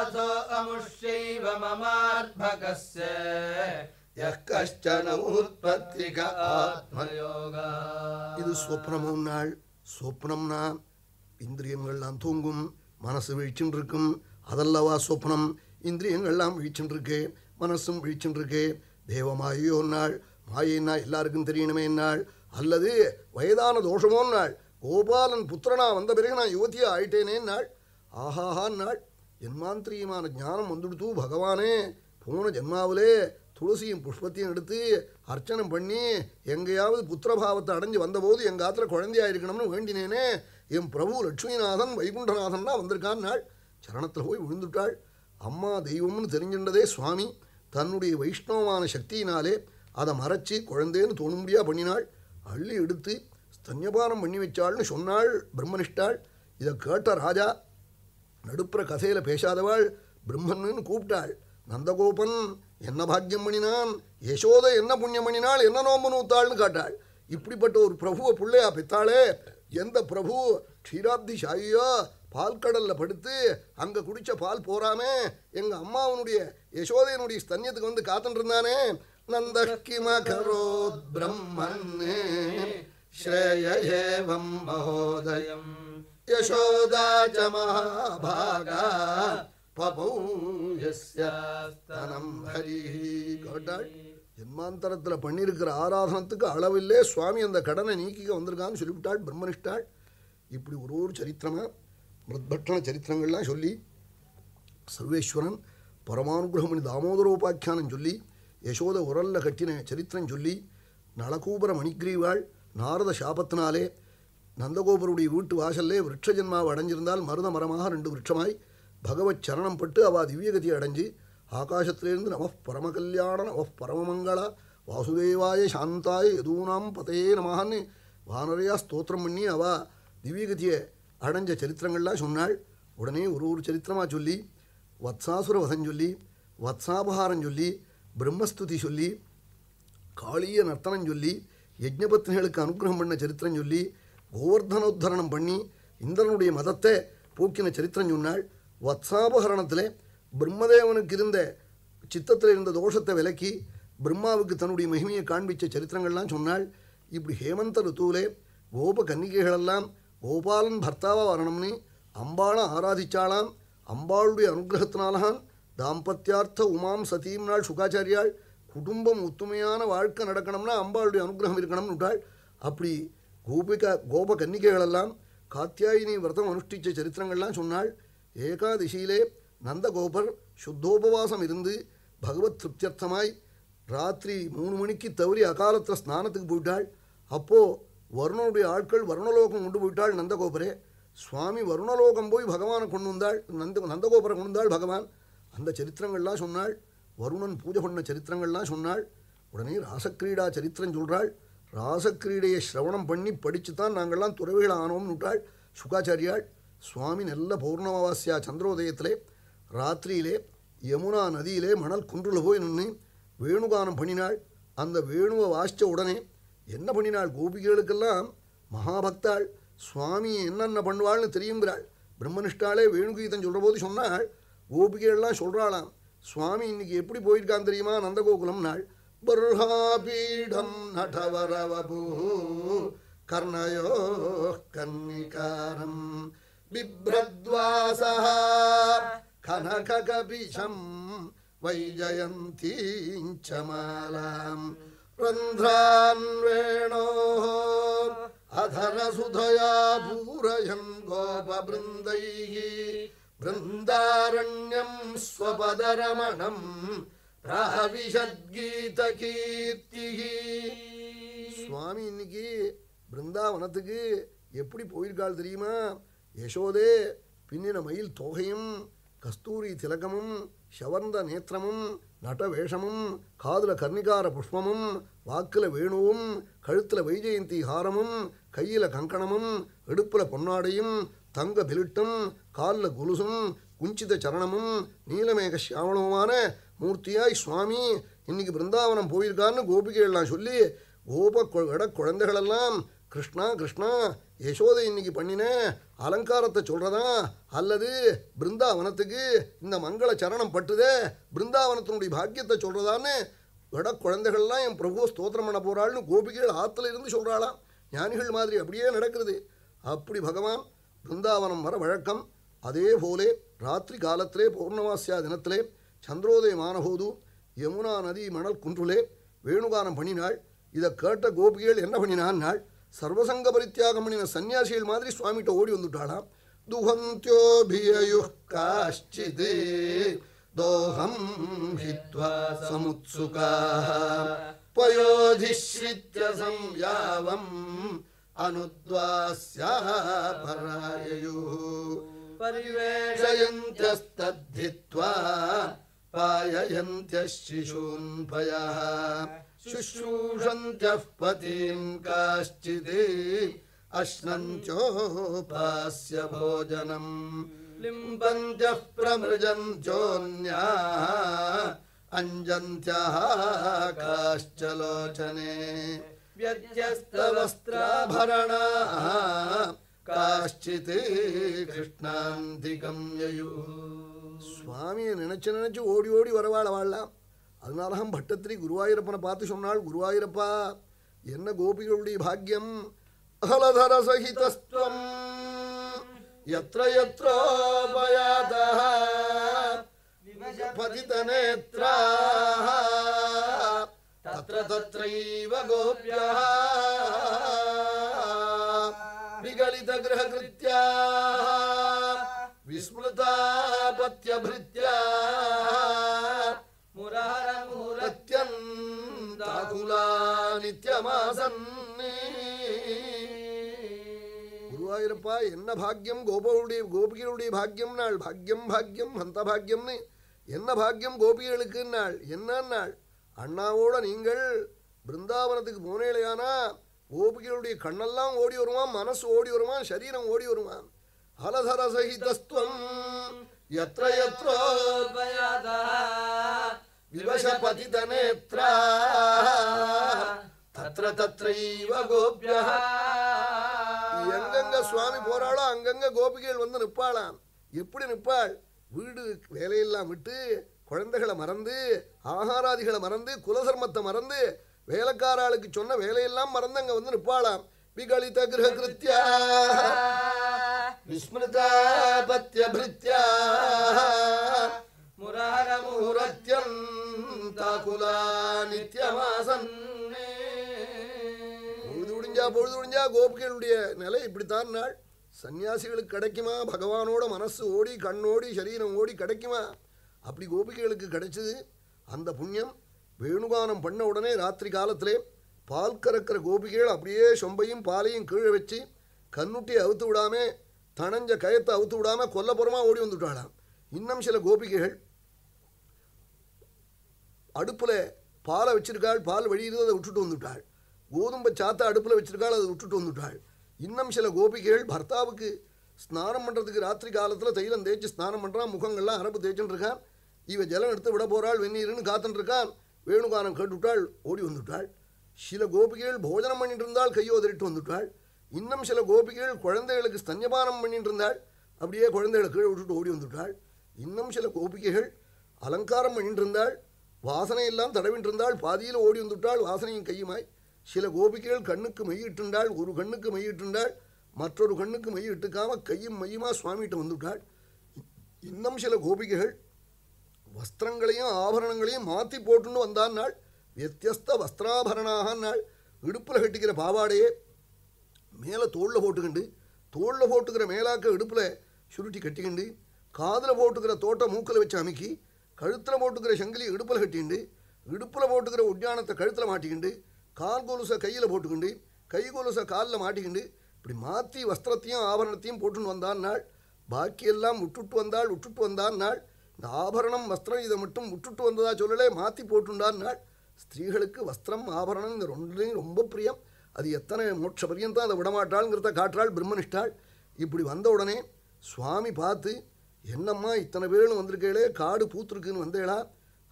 அதோ அமுஷைவ மமார்பகஸ்ய. கஷ்டன உற்பத்திக ஆத்மயோகா. இது ஸ்வப்னமும் நாள் ஸ்வப்னம்னா இந்திரியங்கள்லாம் தூங்கும். மனசு வீழ்ச்சின்றிருக்கும். அதல்லவா சொப்னம் இந்திரியங்கள்லாம் வீழ்ச்சின்றிருக்கு. மனசும் வீழ்ச்சின்றிருக்கு. தேவமாயோ நாள் மாயின்னா எல்லாருக்கும் தெரியணுமே நாள் அல்லது வயதான தோஷமோ நாள் கோபாலன் புத்திரனா வந்த பிறகு நான் யுவதியாக ஆயிட்டேனே நாள் ஆஹாஹா நாள் ஜென்மாந்திரியமான ஞானம் வந்துடுத்து பகவானே. போன ஜென்மாவிலே துளசியும் புஷ்பத்தையும் எடுத்து அர்ச்சனம் பண்ணி எங்கேயாவது புத்திரபாவத்தை அடைஞ்சு வந்தபோது எங்கள் ஆத்துல குழந்தையாக இருக்கணும்னு வேண்டினேனே. என் பிரபு லட்சுமிநாதன் வைகுண்டநாதன்னா வந்திருக்கான் நாள். சரணத்தில் போய் விழுந்துட்டாள். அம்மா தெய்வம்னு தெரிஞ்சின்றதே சுவாமி. தன்னுடைய வைஷ்ணவமான சக்தியினாலே அதை மறைச்சி குழந்தேன்னு தோணும்படியாக பண்ணினாள். அள்ளி எடுத்து ஸ்தன்யபானம் பண்ணி வச்சாள்னு சொன்னாள் பிரம்மனிஷ்டாள். இதை கேட்ட ராஜா நடுப்புற கதையில் பேசாதவாள் பிரம்மன்னு கூப்பிட்டாள். நந்தகோபன் என்ன பாக்கியம் பண்ணினான்? யசோதை என்ன புண்ணியம் பண்ணினாள்? என்ன நோம்பு நூத்தாள்னு காட்டாள். இப்படிப்பட்ட ஒரு பிரபுவை பிள்ளையா பெத்தாளே எந்த பிரபு க்ஷீராப்தி சாயியோ பால் கடல்ல படுத்து அங்க குடிச்ச பால் போறாமே? எங்க அம்மாவனுடைய யசோதையனுடைய ஸ்தன்யத்துக்கு வந்து காத்துட்டு இருந்தானே நந்த கிமகரோத் பிரம்மன் ஸ்ரேயேவம் மகோதயம். யசோதா ச மகாபாகா பபௌ யஸ்யாஸ்தனம் ஹரி கோட்டாட் ஜென்மாந்தரத்தில் பண்ணியிருக்கிற ஆராதனத்துக்கு அளவில்லே சுவாமி அந்த கடனை நீக்கிக்க வந்திருக்கான்னு சொல்லிவிட்டாள் பிரம்மனிஷ்டாள். இப்படி ஒரு ஒரு சரித்திரமாக மிருத்பட்டண சரித்திரங்கள்லாம் சொல்லி சர்வேஸ்வரன் பரமானுகிரகமணி தாமோதர தாமோதரோபாக்கியானம் சொல்லி யசோத உரல்ல கட்டின சரித்திரம் சொல்லி நளகூபர மணிக்ரீவாள் நாரத சாபத்தினாலே நந்தகோபருடைய வீட்டு வாசல்லே விரட்ச ஜென்மாவை அடைஞ்சிருந்தால் மருத மரமாக ரெண்டு விரட்சமாய் பகவத் சரணம் பட்டு அவா திவ்யகதியை அடைஞ்சு ஆகாசத்திலிருந்து நம பரமகல்யாண நம பரமமங்கள வாசுதேவாய சாந்தாய எதூனாம் பதையே நமகான்னு வானரையா ஸ்தோத்திரம் பண்ணி அவா திவ்யகதியை அடைஞ்ச சரித்திரங்கள்லாம் சொன்னாள் உடனே ஒரு ஒரு சரித்திரமாக சொல்லி வத்சாசுர வதம் சொல்லி வத்சாபகாரம் சொல்லி பிரம்மஸ்துதி சொல்லி காளிய நர்த்தனம் சொல்லி யஜ்னபத்னிகளுக்கு அனுகிரகம் பண்ண சரித்திரம் சொல்லி கோவர்தனோத்தரணம் பண்ணி இந்திரனுடைய மதத்தை போக்கின சரித்திரம் சொன்னாள் வத்சாபகரணத்தில் பிரம்மதேவனுக்கு இருந்த சித்தத்தில் இருந்த தோஷத்தை விலக்கி பிரம்மாவுக்கு தன்னுடைய மகிமையை காண்பித்த சரித்திரங்கள்லாம் சொன்னாள் இப்படி ஹேமந்த ருத்துவிலே கோப கன்னிகைகளெல்லாம் கோபாலன் பர்த்தாவாக வரணும்னு அம்பாளை ஆராதிச்சாலாம் அம்பாளுடைய அனுகிரகத்தினால்தான் தாம்பத்தியார்த்த உமாம் சதீம் நாள் சுகாச்சாரியாள் குடும்பம் ஒத்துமையான வாழ்க்கை நடக்கணும்னா அம்பாளுடைய அனுகிரகம் இருக்கணும்னு விட்டாள். அப்படி கோபிகா கோப கன்னிகைகளெல்லாம் காத்தியாயினி விரதம் அனுஷ்டிச்ச சரித்திரங்கள்லாம் சொன்னாள் ஏகாதசியிலே நந்தகோபர் சுத்தோபவாசம் இருந்து பகவத் திருப்தியர்த்தமாய் ராத்திரி மூணு மணிக்கு தவறி அகாலத்தில் ஸ்நானத்துக்கு போயிட்டாள். அப்போது வருணனுடைய ஆட்கள் வருணலோகம் கொண்டு போயிட்டாள் நந்தகோபரே. சுவாமி வருணலோகம் போய் பகவானை கொண்டு வந்தாள். நந்த நந்தகோபரை கொண்டு வந்தாள் பகவான். அந்த சரித்திரங்கள்லாம் சொன்னாள். வருணன் பூஜை பண்ண சரித்திரங்கள்லாம் சொன்னாள். உடனே ராசக்கிரீடா சரித்திரம் சொல்கிறாள் ராசக்கிரீடையை சிரவணம் பண்ணி படித்து தான் நாங்கள்லாம் துறவிகள் ஆனோம்னு விட்டாள். சுகாச்சாரியாள் சுவாமி நல்ல பௌர்ணமாவாசியா சந்திரோதயத்திலே ராத்திரியிலே யமுனா நதியிலே மணல் குன்றுல போய் நின்று வேணுகானம் பண்ணினாள். அந்த வேணுவை வாசித்த உடனே என்ன பண்ணினாள் கோபிகைகளுக்கெல்லாம்? மகாபக்தாள் சுவாமி என்னென்ன பண்ணுவாள்னு தெரியுங்கிறாள். பிரம்மனிஷ்டாலே வேணுகீதம் சொல்கிற போது சொன்னாள் கோபிகைகள்லாம் சொல்கிறாளாம் சுவாமி இன்னைக்கு எப்படி போயிருக்கான் தெரியுமா? நந்தகோகுலம் நாள் பர்ஹாபீடம் நடவரவபூ கர்ணயோ கன்னிகாரம். பிப்ரத்வாசா கனககபிஷம் வைஜயந்தீஞ்சமாலாம் ரந்திரான் வேணோ अधरसुधया पूरयन् गोपवृन्दैः वृन्दारण्यम् स्वपदरमणम् பிரகவிஷத்கீதகீர்த்திஹி சுவாமி இன்னைக்கு பிருந்தாவனத்துக்கு எப்படி போயிருக்காள் தெரியுமா? யசோதே பின்னின மயில் தொகையும் கஸ்தூரி திலகமும் ஷவர்ந்த நேத்திரமும் நடவேஷமும் காதுல கர்ணிகார புஷ்பமும் வாக்கில் வேணுவும் கழுத்துல வைஜெயந்தி ஹாரமும் கையில கங்கணமும் இடுப்பில் பொன்னாடையும் தங்க பிலிட்டும் காலில் குலுசும் குஞ்சித சரணமும் நீலமேக சியாமளவுமான மூர்த்தியாய் சுவாமி இன்னைக்கு பிருந்தாவனம் போயிருக்கான்னு கோபிகைகள்லாம் சொல்லி கோப கொ- இட குழந்தைகளெல்லாம் கிருஷ்ணா கிருஷ்ணா யசோதை இன்னைக்கு பண்ணினேன் அலங்காரத்தை சொல்கிறதா அல்லது பிருந்தாவனத்துக்கு இந்த மங்கள சரணம் பட்டுதே பிருந்தாவனத்தினுடைய பாக்கியத்தை சொல்கிறதான்னு இட குழந்தைகள்லாம் என் பிரபு ஸ்தோத்திரம் பண்ண போகிறாள்னு கோபிகைகள் ஆற்றுல இருந்து சொல்கிறாளாம் ஞானிகள் மாதிரி அப்படியே நடக்கிறது அப்படி பகவான் பிருந்தாவனம் வர வழக்கம் அதே போலே ராத்திரி காலத்திலே பௌர்ணமாசியா தினத்திலே சந்திரோதயமான போது யமுனா நதி மணல் குன்றுலே வேணுகானம் பண்ணினாள். இதை கேட்ட கோபிகள் என்ன பண்ணினான் நாள் சர்வசங்க பரித்தியாகம் பண்ணின சன்னியாசிகள் மாதிரி சுவாமிகிட்ட ஓடி வந்துட்டாளாம் துஹந்தியோபியயு காஷ்சிதே தோஹம் ஹித்வா சமுத்சுகாः பயோதிஸ்ரித்ய சம்யாவம் அனுத்வாஸ்யாபராயயுः परिवेशयन्त्यस्तद्धित्वा पाययन्त्यः शिशून् पयः शुश्रूषन्त्यः पतिन् काश्चित् अश्नत्योपास्य भोजनम्। लिम्बन्त्यः प्रमृजन्त्योऽन्याः अञ्जन्त्यः काश्च लोचने व्यत्यस्तवस्त्राभरणाः काश्चित् कृष्णान्तिकं ययुः। स्वामि निनचि निनचि ओडि ओडि वरवालवाळ्ळाम् அதனாலதான் பட்டத்திரி குருவாயூரப்பனை பார்த்து சொன்னாள் குருவாயூரப்பா என்ன கோபிகளுடைய பாக்கியம்? அகலதர சகிதஸ்துவம் எத்திர எத்ரோபயாத பதிதநேத்ரா தத்ர தத்ரைவ கோபியா விகலிதகிரகிருத்தியா விஸ்மிருதாபத்யபிருத்தியா நித்யமாசன் குருவாயூரப்பா என்ன பாக்யம் கோபவுடைய கோபிகளுடைய பாக்யம் நாள். பாக்யம் பாக்யம் அந்த பாக்யம்னு என்ன பாக்யம் கோபிகளுக்கு நாள் என்ன நாள் அண்ணாவோட நீங்கள் பிருந்தாவனத்துக்கு போனேலையானா? கோபிகளுடைய கண்ணெல்லாம் ஓடி வருவான் மனசு ஓடி வருவான் சரீரம் ஓடி வருவான் அலதர சகிதஸ்துவம் எத்திர எத்ரோ விவசபதித நேத்ரா தத்ர தத்ரைவ கோபியா எங்கெங்க சுவாமி போறாளோ அங்கங்க கோபிகைகள் வந்து நிற்பாளாம் எப்படி நிற்பாள் வீடு வேலையெல்லாம் விட்டு குழந்தைகளை மறந்து ஆகாராதிகளை மறந்து குலதர்மத்தை மறந்து வேலைக்காராளுக்கு சொன்ன வேலையெல்லாம் மறந்து அங்க வந்து நிற்பாளாம் விகலித கிரக கிருத்தியா விஸ்மிருதா பத்திய பிருத்தியா முரத்தியம் தாக்குலா நித்யமாசன் பொழுது முடிஞ்சா பொழுது முடிஞ்சா கோபிகளுடைய நிலை இப்படித்தான் நாள். சன்னியாசிகளுக்கு கிடைக்குமா? பகவானோட மனசு ஓடி கண்ணோடி சரீரம் ஓடி கிடைக்குமா? அப்படி கோபிகைகளுக்கு கிடைச்சது. அந்த புண்ணியம் வேணுகானம் பண்ண உடனே ராத்திரி காலத்திலே பால் கறக்கிற கோபிகைகள் அப்படியே சொம்பையும் பாலையும் கீழே வச்சு கண்ணுட்டியை அவுத்து விடாமல் தனஞ்ச கயத்தை அவுத்து விடாம கொல்லப்புறமா ஓடி வந்துட்டாளாம். இன்னும் சில கோபிகைகள் அடுப்புல பாலை வச்சிருக்காள் பால் வழியிறது அதை விட்டுட்டு வந்துவிட்டாள் கோதும்பை சாத்த அடுப்பில் வச்சிருக்காள் அதை விட்டுட்டு வந்துட்டாள். இன்னும் சில கோபிகைகள் பர்த்தாவுக்கு ஸ்நானம் பண்ணுறதுக்கு ராத்திரி காலத்தில் தைலம் தேய்ச்சி ஸ்நானம் பண்ணுறான் முகங்கள்லாம் அரப்பு தேய்ச்சின்னு இருக்கான். இவ ஜலம் எடுத்து விட போகிறாள் வெந்நீர்னு காத்துட்டுருக்கான் வேணுகானம் கேட்டுவிட்டாள் ஓடி வந்துவிட்டாள் சில கோபிகைகள் போஜனம் பண்ணிட்டு இருந்தால் கையோதறிட்டு வந்துவிட்டாள் இன்னும் சில கோபிகைகள் குழந்தைகளுக்கு ஸ்தன்யபானம் பண்ணிட்டு இருந்தாள். அப்படியே குழந்தைகளை கீழே விட்டுட்டு ஓடி வந்துவிட்டாள் இன்னும் சில கோபிகைகள் அலங்காரம் பண்ணிட்டு இருந்தாள். வாசனையெல்லாம் தடவிட்டு இருந்தாள். பாதியில் ஓடி வந்துவிட்டாள் வாசனையும் கையுமாய். சில கோபிகைகள் கண்ணுக்கு மையிட்டுண்டாள் ஒரு கண்ணுக்கு மையிட்டுண்டாள் மற்றொரு கண்ணுக்கு மையிட்டுக்காம கையும் மையுமா சுவாமிகிட்ட வந்துவிட்டாள். இன்னும் சில கோபிகைகள் வஸ்திரங்களையும் ஆபரணங்களையும் மாற்றி போட்டுன்னு வந்தான்னாள். நாள் வஸ்திராபரணாக நாள் இடுப்பில் கட்டிக்கிற பாவாடையே மேலே தோளில் போட்டுக்கிண்டு தோளில் போட்டுக்கிற மேலாக்க இடுப்பில் சுருட்டி கட்டிக்கிண்டு காதில் போட்டுக்கிற தோட்டை மூக்கில் வச்சு அமைக்கி கழுத்தில் போட்டுக்கிற சங்கிலி இடுப்பில் கட்டிண்டு இடுப்பில் போட்டுக்கிற உட்யானத்தை கழுத்தில் மாட்டிக்கிண்டு கால் கொலுசை கையில் போட்டுக்கிண்டு கை கொலுசை காலில் மாட்டிக்கிண்டு இப்படி மாற்றி வஸ்திரத்தையும் ஆபரணத்தையும் போட்டுன்னு வந்தான் நாள். பாக்கியெல்லாம் விட்டுட்டு வந்தாள் விட்டுட்டு வந்தான் நாள். இந்த ஆபரணம் வஸ்திரம் இதை மட்டும் விட்டுட்டு வந்ததா சொல்லலே மாற்றி போட்டுண்டான் நாள். ஸ்திரீகளுக்கு வஸ்திரம் ஆபரணம் இந்த ரெண்டுலையும் ரொம்ப பிரியம். அது எத்தனை மோட்ச பரியந்தான் அதை விடமாட்டாளுங்கிறத காட்டுறாள் பிரம்மனிஷ்டாள். இப்படி வந்த உடனே சுவாமி பார்த்து என்னம்மா இத்தனை பேரும் வந்திருக்கேளே காடு பூத்துருக்குன்னு வந்தேளா?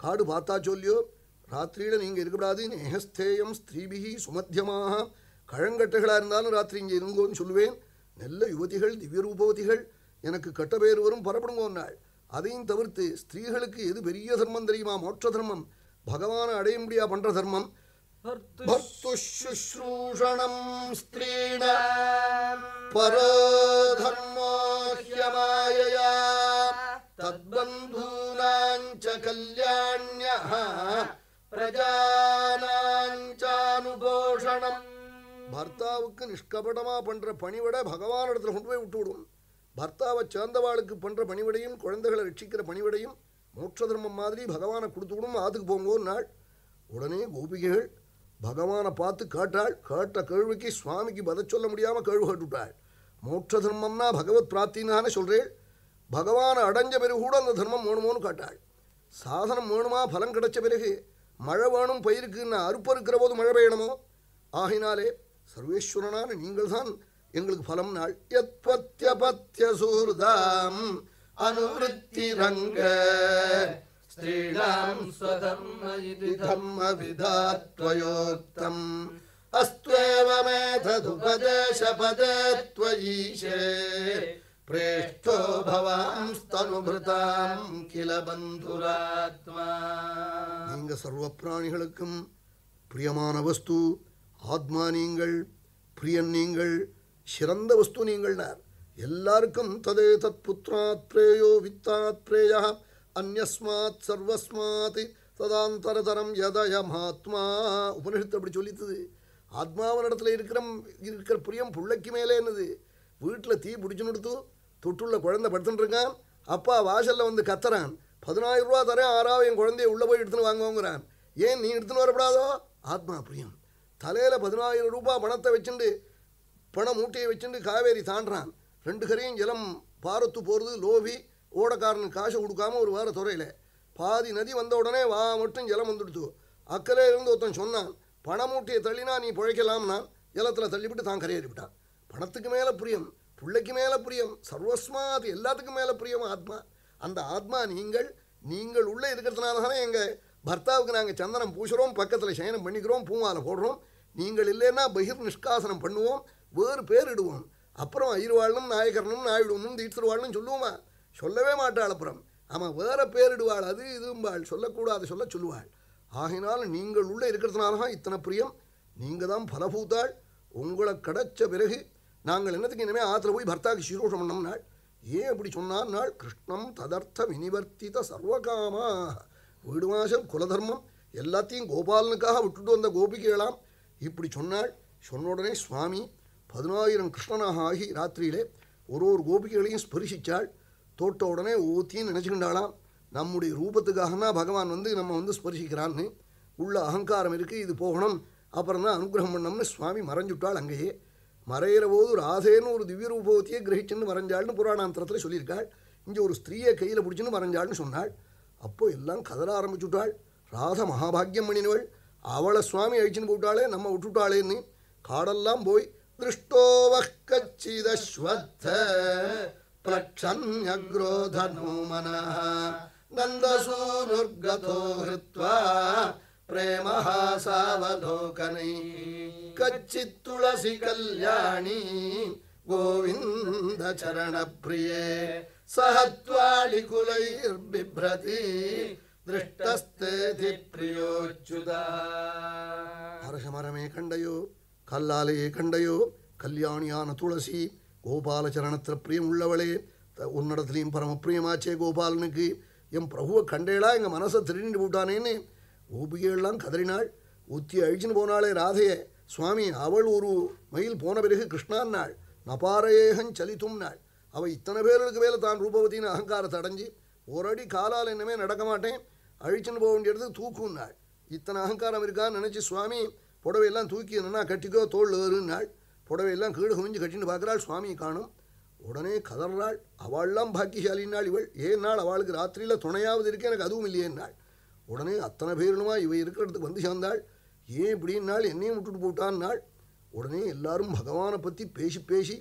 காடு பார்த்தா சொல்லியோ ராத்திரியில் நீங்கள் இருக்கக்கூடாது. நேகஸ்தேயம் ஸ்திரீபிகி சுமத்தியமாக கழங்கட்டைகளாக இருந்தாலும் ராத்திரி இங்கே இருங்கோன்னு சொல்லுவேன். நல்ல யுவதிகள் திவ்ய ரூபவதிகள். எனக்கு கட்ட பேர் வரும் புறப்படுங்கோன்னாள். அதையும் தவிர்த்து ஸ்திரீகளுக்கு எது பெரிய தர்மம் தெரியுமா? மோட்ச தர்மம். பகவானை அடைய முடியா பண்ற தர்மம். ஹ்யமாயயா தத்பந்தூனாஞ்ச கல்யாண்யः பிரஜானாஞ்சானுபோஷணம் பர்த்தாவுக்கு நிஷ்கபடமா பண்ற பணிவிட பகவான் இடத்துல கொண்டு போய் விட்டு விடும் பர்த்தாவை சேர்ந்தவாளுக்கு பண்ற பணிவிடையும் குழந்தைகளை ரட்சிக்கிற பணிவிடையும் மோட்ச தர்மம் மாதிரி பகவானை கொடுத்து விடும் ஆத்துக்கு போங்கோ நாள் உடனே கோபிகைகள் பகவானை பார்த்து கேட்டாள் கேட்ட கேள்விக்கு சுவாமிக்கு பதில் சொல்ல முடியாமல் கேள்வி கேட்டுவிட்டாள் மோட்ச தர்மம்னா பகவத் பிராப்தினான சொல்றேள் பகவானை அடைஞ்ச பிறகு கூட அந்த தர்மம் வேணுமோன்னு கேட்டாள் சாதனம் வேணுமா பலன் கிடைச்ச பிறகு மழை வேணும் பயிருக்குன்னு அறுப்பறுக்கிற போது மழை பெய்யணுமோ? ஆகினாலே சர்வேஸ்வரனான நீங்கள் தான் எங்களுக்கு பலம் நாள். எத்பத்தியபத்தியசூர்தாம் அனுவத்தி ரங்க. ஸ்ரீடாம் ஸ்வதம்ம இது தம்ம விதாத்வயோக்தம் அஸ்துவ மேததுபதேசபதத்வயீஷே प्रेष्ठो भवांस्तनुभृताम् किल बन्धुरात्मा நீங்க சர்வ பிராணிகளுக்கும் பிரியமான வஸ்து ஆத்மா நீங்கள் பிரியன் நீங்கள் சிறந்த வஸ்து நீங்கள்னார் எல்லாருக்கும் ததே தத் புத்திராத் பிரேயோ வித்தாத் பிரேய அந்யஸ்மாத் சர்வஸ்மாத் ததாந்தரதரம் யதயமாத்மா உபனிஷத்து அப்படி சொல்லித்தது ஆத்மாவனிடத்துல இருக்கிற இருக்கிற பிரியம் பிள்ளைக்கு மேலே என்னது வீட்டில் தீ பிடிச்சுன்னு எடுத்து தொட்டுள்ள குழந்தை படுத்துட்டுருக்கான் அப்பா வாசலில் வந்து கத்துறான். பதினாயிரம் ரூபா தரேன் ஆறாவது என் குழந்தைய உள்ளே போய் எடுத்துன்னு வாங்குவோங்கிறான். ஏன் நீ எடுத்துன்னு வரப்படாதோ? ஆத்மா பிரியம். தலையில் பதினாயிரம் ரூபாய் பணத்தை வச்சுண்டு பண மூட்டையை வச்சுட்டு காவேரி தாண்டுறான். ரெண்டு கரையும் ஜலம் பாரத்து போகிறது லோபி ஓடக்காரனுக்கு காசு கொடுக்காம ஒரு வார துறையில். பாதி நதி வந்த உடனே வா மட்டும் ஜலம் வந்துடுத்து. அக்கறை இருந்து ஒருத்தன் சொன்னான் பணம் மூட்டையை தள்ளினா நீ பிழைக்கலாம்னா ஜலத்தில் தள்ளிவிட்டு தான் கரையேறிவிட்டான். பணத்துக்கு மேலே பிரியம். பிள்ளைக்கு மேலே பிரியம் அது எல்லாத்துக்கும் மேலே பிரியம் ஆத்மா. அந்த ஆத்மா நீங்கள் நீங்கள் உள்ளே இருக்கிறதுனால தானே எங்கள் பர்த்தாவுக்கு நாங்கள் சந்தனம் பூசுகிறோம் பக்கத்தில் சயனம் பண்ணிக்கிறோம் பூமாலை போடுறோம். நீங்கள் இல்லைன்னா பகிர் நிஷ்காசனம் பண்ணுவோம் வேறு பேர் இடுவோம். அப்புறம் ஐருவாளும் நாயகரனும் நாயுடுவனும் தீட்சிருவாள்னு சொல்லுவோமா? சொல்லவே மாட்டாள் அப்புறம். ஆமாம் வேற பேரிடுவாள் அது இதும்பாள். சொல்லக்கூடாது சொல்ல சொல்லுவாள். ஆகினால் நீங்கள் உள்ளே இருக்கிறதுனால தான் இத்தனை பிரியம். நீங்கள் தான் பலபூத்தாள். உங்களை கிடச்ச பிறகு நாங்கள் என்னத்துக்கு இனிமேல் ஆற்றுல போய் பர்த்தாக்கு சீரோஷம் பண்ணோம்னாள்? ஏன் அப்படி சொன்னார் நாள் கிருஷ்ணம் ததர்த்த வினிவர்த்தித சர்வகாமா. வீடு மாசம் குலதர்மம் எல்லாத்தையும் கோபாலனுக்காக விட்டுட்டு வந்த கோபிகைகளாம் இப்படி சொன்னாள். சொன்ன உடனே சுவாமி பதினாயிரம் கிருஷ்ணனாக ஆகி ராத்திரியிலே ஒரு ஒரு கோபிகைகளையும் ஸ்பரிசித்தாள் தோட்ட உடனே ஊத்தின்னு நினச்சிக்கிண்டாளாம் நம்முடைய ரூபத்துக்காகனா பகவான் வந்து நம்ம வந்து ஸ்பரிசிக்கிறான்னு. உள்ள அகங்காரம் இருக்குது இது போகணும். அப்புறம் தான் அனுகிரகம் பண்ணோம்னு சுவாமி மறைஞ்சுட்டாள் அங்கேயே. மறையிற போது ராசேன்னு ஒரு திவ்ய ரூபவத்தியை கிரகிச்சுன்னு மறைஞ்சாள்னு புராணாந்திரத்தில் சொல்லியிருக்காள். இங்கே ஒரு ஸ்திரீயை கையில் பிடிச்சின்னு மறைஞ்சாள்னு சொன்னாள். அப்போ எல்லாம் கதற ஆரம்பிச்சுட்டாள். ராத மகாபாகியம் பண்ணினவள். அவளை சுவாமி அழிச்சுன்னு போட்டாளே நம்ம விட்டுட்டாளேன்னு காடெல்லாம் போய் திருஷ்டோவः கச்சிதஸ்வத்த பிரக்ஷன்யக்ரோதனோ மனः நந்தசூனுர்கதோ ஹிருத்வா பிரேமः சாவலோகனை கச்சித் துளசி கல்யாணி கோவிந்த சரண பிரியே சஹத்வாளி குலைர்பிப்ரதி திருஷ்டஸ்தேதி பிரியோச்சுதா அரசமரமே கண்டையோ கல்லாலையே கண்டையோ கல்யாணியான துளசி கோபால சரணத்தில் பிரியம் உள்ளவளே த- உன்னிடத்துலையும் பரம பிரியமாச்சே கோபாலனுக்கு. என் பிரபுவை கண்டேளா எங்கள் மனசை திருடிட்டு போட்டானேன்னு கோபிகையெல்லாம் கதறினாள். ஒத்தி அழிச்சுன்னு போனாளே ராதையே. சுவாமி அவள் ஒரு மயில் போன பிறகு கிருஷ்ணான்னாள். நபாரேகன் சலித்தும் நாள் அவள் இத்தனை பேருக்கு மேலே தான் ரூபவத்தின்னு அகங்காரத்தை அடைஞ்சு ஒரு அடி காலால் என்னமே நடக்க மாட்டேன். அழிச்சுன்னு போக வேண்டிய இடத்துக்கு தூக்குன்னாள். இத்தனை அகங்காரம் இருக்கான்னு நினச்சி சுவாமி புடவையெல்லாம் தூக்கி என்னன்னா கட்டிக்கோ தோல் ஏறுன்னாள். புடவையெல்லாம் கீழே குமிஞ்சு கட்டின்னு பார்க்குறாள் சுவாமி காணும். உடனே கதறாள். அவள்லாம் பாக்கியசாலின்னாள் இவள். ஏன் நாள் அவளுக்கு ராத்திரியில் துணையாவது இருக்கு எனக்கு அதுவும் இல்லையேன்னாள். உடனே அத்தனை பேருனுமா இவை இருக்கிற இடத்துக்கு வந்து சேர்ந்தாள். ஏன் இப்படின்னாள் என்னையும் விட்டுட்டு போட்டான்னாள் உடனே எல்லாரும் பகவானை பற்றி பேசி பேசி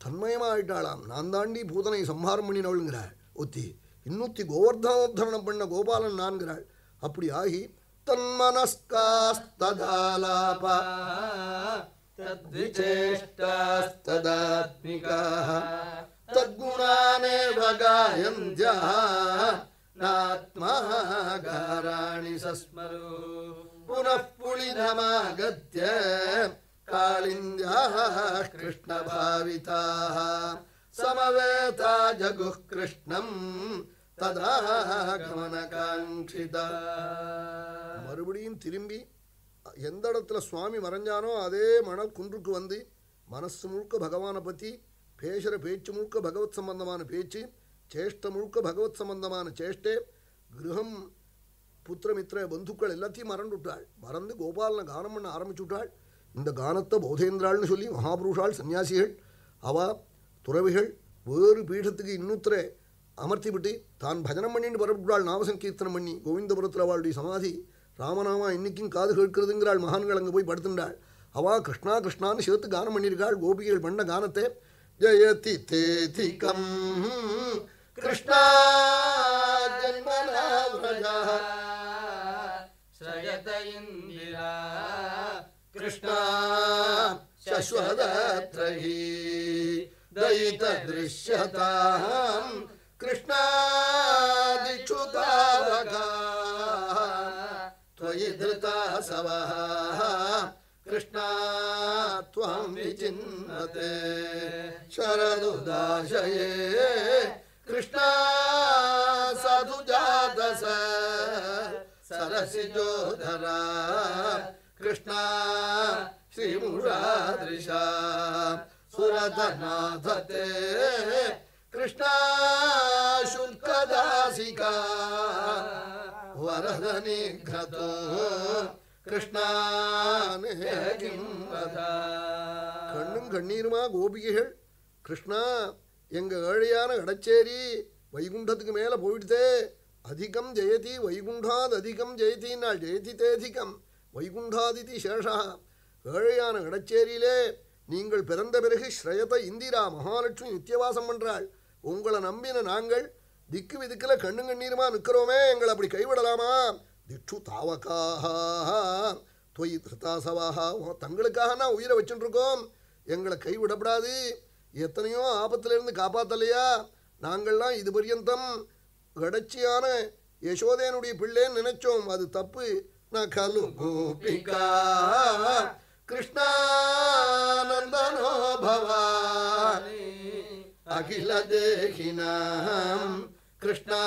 தன்மயமாக ஆயிட்டாளாம் நான் தாண்டி பூதனை சம்ஹாரம் பண்ணினவளுங்கிறாள் ஒத்தி இன்னொத்தி கோவர்தனோத்தரணம் பண்ண கோபாலன் நான்கிறாள். அப்படி ஆகி தன்மனஸ்காஸ்ததாலாப தத்விச்சேஷ்டாஸ்ததாத்மிகா தத்குணானேவ காயந்த்யா नात्मागाराणि सस्मरो पुनः पुलिनमागत्य कालिन्द्याः कृष्णभाविताः समवेता जगुः कृष्णम् तदा गमनकाङ्क्षिता மறுபடியும் திரும்பி எந்த இடத்துல சுவாமி மறைஞ்சானோ அதே மணல் குன்றுக்கு வந்து மனசு முழுக்க பகவானை பற்றி பேசுகிற பேச்சு முழுக்க பகவத் சம்பந்தமான பேச்சு சேஷ்டை முழுக்க பகவத் சம்பந்தமான சேஷ்டே கிரகம் புத்திரமித்திர பந்துக்கள் எல்லாத்தையும் மறந்துவிட்டாள் மறந்து கோபாலனை கானம் பண்ண ஆரம்பிச்சுட்டாள். இந்த கானத்தை போதேந்திராள்னு சொல்லி மகாபுருஷாள் சன்னியாசிகள் அவ துறவிகள் வேறு பீடத்துக்கு இன்னுத்திர அமர்த்திவிட்டு தான் பஜனம் பண்ணிட்டு புறப்பட்டாள். நாமசங்கீர்த்தனம் பண்ணி கோவிந்தபுரத்தில் அவளுடைய சமாதி. ராமநாமா இன்னைக்கும் காது கேட்கிறதுங்கிறாள். மகான்கள் அங்கே போய் படுத்துட்டாள் அவா கிருஷ்ணா கிருஷ்ணான்னு சேர்த்து கானம் பண்ணியிருக்காள். கோபிகள் பண்ண கானத்தை ஜெயதி தேதிகம் कृष्णा जन्मना व्रजा। श्रयत इन्दिरा कृष्णा शश्वदत्र हि दयितदृश्यताम् कृष्णादिक्षुतावका धृता सवः। कृष्णा त्वां विचिन्नते। शरदुदाशये कृष्ण साधु जातस सरसिजोधरा कृष्णा श्रीमुरादृशा सुरधनाधते, कृष्णा शुल्कदासिका वरदनिघ्रतो ಕೃಷ್ಣಾನ ಕಣ್ಣು ಕಣ್ಣೀರು ಮಾ ಗೋಪಿಗೆ ಹೇಳಿ ಕೃಷ್ಣ எங்கள் ஏழையான இடச்சேரி வைகுண்டத்துக்கு மேலே போயிடுதே. அதிகம் ஜெயதி வைகுண்டாத் அதிகம் ஜெயதினால் ஜெயதி தேதிகம். வைகுண்டாதிதி சேஷா ஏழையான இடச்சேரியிலே நீங்கள் பிறந்த பிறகு ஸ்ரயத இந்திரா மகாலட்சுமி நித்தியவாசம் பண்ணுறாள் உங்களை நம்பின நாங்கள் திக்கு விதுக்கில் கண்ணு கண்ணீருமா நிற்கிறோமே. எங்களை அப்படி கைவிடலாமா? திட்டு தாவக்காக தொய் திருத்தாசவாக தங்களுக்காக நான் உயிரை வச்சுட்டுருக்கோம். எங்களை கைவிடப்படாது. எத்தனையோ ஆபத்திலிருந்து காப்பாத்தலையா? நாங்கள்லாம் இது பர்யந்தம் கடச்சியான யசோதேனுடைய பிள்ளைன்னு நினைச்சோம். அது தப்பு. நான் கலு கோபிகா கிருஷ்ணானந்தனோ பவானி அகில தேகினாம் கிருஷ்ணா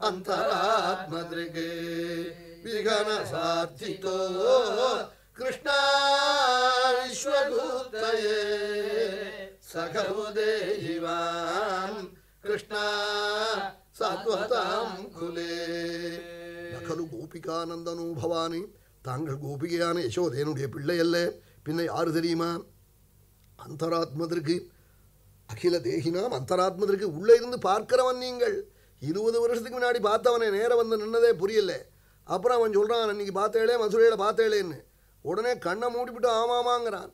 அந்தராத்மதிருகே விகன சார்த்திதோ கிருஷ்ணா விஸ்வகூத்தயே சகவுதேயிவான் கிருஷ்ணா சத்வதாம் குலே நகலு கோபிகானந்தனோ பவானி தாங்கள் கோபிகையான யசோதேனுடைய பிள்ளை அல்ல பின்ன யாரு தெரியுமா? அந்தராத்மதற்கு அகில தேகினாம் அந்தராத்மதற்கு உள்ளே இருந்து பார்க்கிறவன் நீங்கள். இருபது வருஷத்துக்கு முன்னாடி பார்த்தவனை நேரம் வந்து நின்னதே புரியல அப்புறம் அவன் சொல்கிறான் அன்னைக்கு பார்த்தேளே மதுரையில் பார்த்தேளேன்னு. உடனே கண்ணை மூடிவிட்டு ஆமாமாங்கிறான்.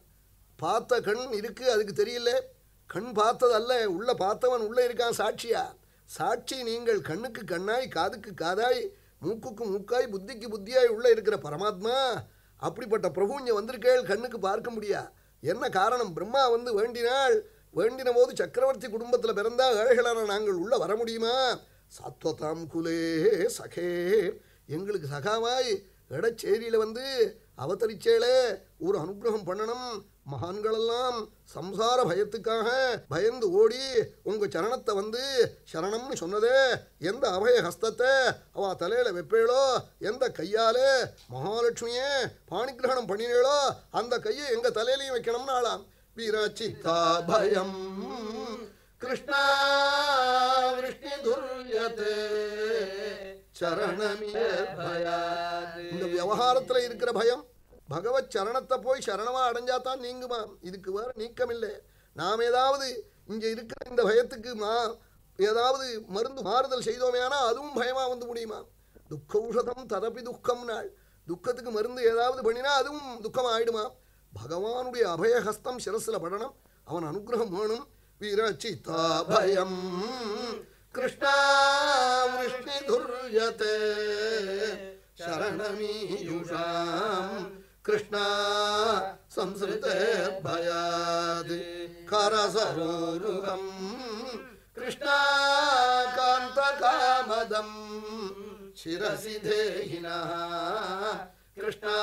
பார்த்த கண் இருக்கு அதுக்கு தெரியல. கண் பார்த்ததல்ல உள்ளே பார்த்தவன் உள்ளே இருக்கான் சாட்சியா? சாட்சி நீங்கள் கண்ணுக்கு கண்ணாய் காதுக்கு காதாய் மூக்குக்கு மூக்காய் புத்திக்கு புத்தியாய் உள்ளே இருக்கிற பரமாத்மா? அப்படிப்பட்ட பிரபு இங்கே வந்திருக்கேள் கண்ணுக்கு பார்க்க முடியா? என்ன காரணம்? பிரம்மா வந்து வேண்டினாள். வேண்டின போது சக்கரவர்த்தி குடும்பத்தில் பிறந்தால் ஏழைகளான நாங்கள் உள்ளே வர முடியுமா? சத்வதாம் குலே சகே. எங்களுக்கு சகாவாய் இடச்சேரியில் வந்து அவதரிச்சேளே. ஒரு அனுகிரகம் பண்ணணும். மகான்களெல்லாம் சம்சார பயத்துக்காக பயந்து ஓடி உங்க சரணத்தை வந்து சரணம்னு சொன்னதே எந்த அபய ஹஸ்தத்தை அவ தலையில வைப்பேளோ எந்த கையாலே மகாலட்சுமியே பாணிகிரகணம் பண்ணினேளோ அந்த கையை எங்க தலையிலையும் வைக்கணும்னு ஆளாம் வீரச்சித்தா பயம். கிருஷ்ணா விஷ்ணு துர்யதே. சரணமிய இந்த விவகாரத்துல இருக்கிற பயம் பகவத் சரணத்தை போய் சரணமா அடைஞ்சாதான் நீங்குமா? இதுக்கு வேற நீக்கம் இல்லை நாம் ஏதாவது இங்கே இருக்கிற இந்த பயத்துக்கு மா ஏதாவது மருந்து மாறுதல் செய்தோமே ஆனால் அதுவும் பயமாக வந்து முடியுமா? துக்கௌஷதம் ததப்பி துக்கம் நாள் துக்கத்துக்கு மருந்து ஏதாவது பண்ணினா அதுவும் துக்கம் ஆயிடுமா பகவானுடைய அபயஹஸ்தம் சிரஸில் படணும். அவன் அனுகிரகம் வேணும். விரச்சிதா பயம். கிருஷ்ணா விஷ்ணு துர்யதே. சரணமீயுஷாம். கிருஷ்ணா சம்ஸ்ருதே பயாத் கரசரோருகம் கிருஷ்ணா காந்த காமதம் சிரசி தேகினா கிருஷ்ணா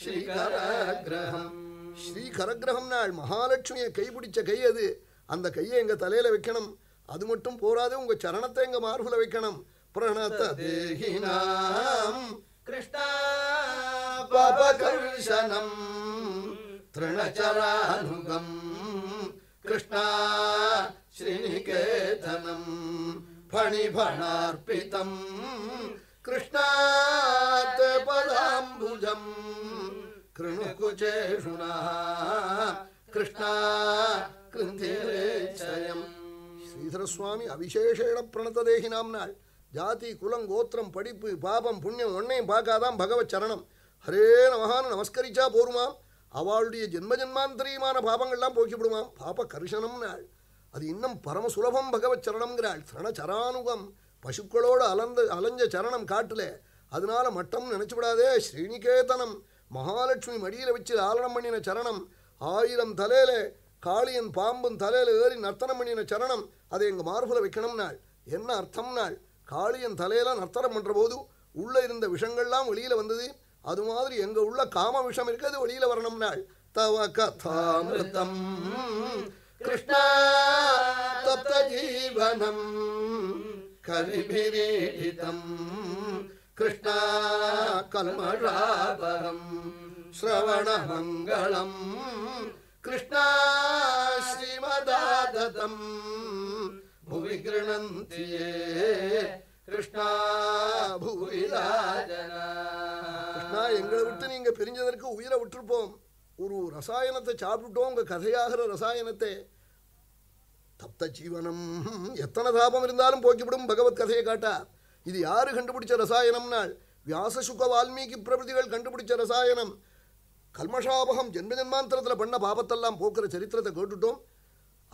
ஸ்ரீகரகிரகம் ஸ்ரீகரகிரகம் நாள் மகாலட்சுமியை கைப்பிடிச்ச கை அது. அந்த கையை எங்க தலையில வைக்கணும். அது மட்டும் போராது உங்க சரணத்தை எங்க மார்புல வைக்கணும். பிரணத தேகினாம். कृष्णापकर्षणम् तृणचरानुगम् कृष्णा श्रीनिकेतनम् फणिफणार्पितम् कृष्णात् पदाम्बुजम् कृणुकुचेषु कृष्णा कृन्तिरेच्छयम् श्रीधरस्वामी अविशेषेण प्रणतदेहि नाम्नाळ् ஜாதி குலம் கோத்திரம் படிப்பு பாபம் புண்ணியம் ஒன்னையும் பார்க்காதான் பகவத் சரணம். ஹரே நமகான்னு நமஸ்கரிச்சா போருமாம். அவளுடைய ஜென்ம ஜென்மாந்தரியமான பாபங்கள்லாம் போக்கிவிடுமாம். பாப கர்ஷனம் அது இன்னும் பரம சுலபம் பகவத் சரணம்ங்கிறாள். சரணச்சரானுகம் பசுக்களோடு அலந்த அலைஞ்ச சரணம் காட்டில். அதனால மட்டம் நினைச்சு விடாதே ஸ்ரீனிகேதனம் மகாலட்சுமி மடியில் வச்சு ஆலனம் பண்ணின சரணம். ஆயிரம் தலையில காளியன் பாம்பும் தலையில ஏறி நர்த்தனம் பண்ணின சரணம். அதை எங்கள் மார்புல வைக்கணும் நாள் என்ன அர்த்தம் நாள் காளியன் தலையெல்லாம் நர்த்தனம் பண்ணுற போது உள்ளே இருந்த விஷங்கள்லாம் வெளியில் வந்தது. அது மாதிரி எங்கே உள்ள காம விஷம் இருக்கு அது வெளியில வரணும் நாள் தவ கதாமிருதம் கிருஷ்ணா தப்த ஜீவனம். கரிபிரீடிதம் கிருஷ்ணா கல்மழாபரம் ஸ்ரவணமங்களம் கிருஷ்ணா ஸ்ரீமதாததம். புவி கிருணந்தி கிருஷ்ணா கிருஷ்ணா எங்களை விட்டு நீங்க பிரிஞ்சதற்கு உயிரை விட்டுருப்போம். ஒரு ரசாயனத்தை சாப்பிட்டுட்டோம் உங்க கதையாகிற ரசாயனத்தை. தப்த ஜீவனம். எத்தனை தாபம் இருந்தாலும் போக்கிவிடும் பகவத் கதையை காட்டா. இது யாரு கண்டுபிடிச்ச ரசாயனம்னால் வியாசசுக வால்மீகி பிரபதிகள் கண்டுபிடிச்ச ரசாயனம். கல்மஷாபகம் ஜென்ம ஜென்மாந்திரத்தில் பண்ண பாபத்தெல்லாம் போக்குற சரித்திரத்தை கேட்டுட்டோம்.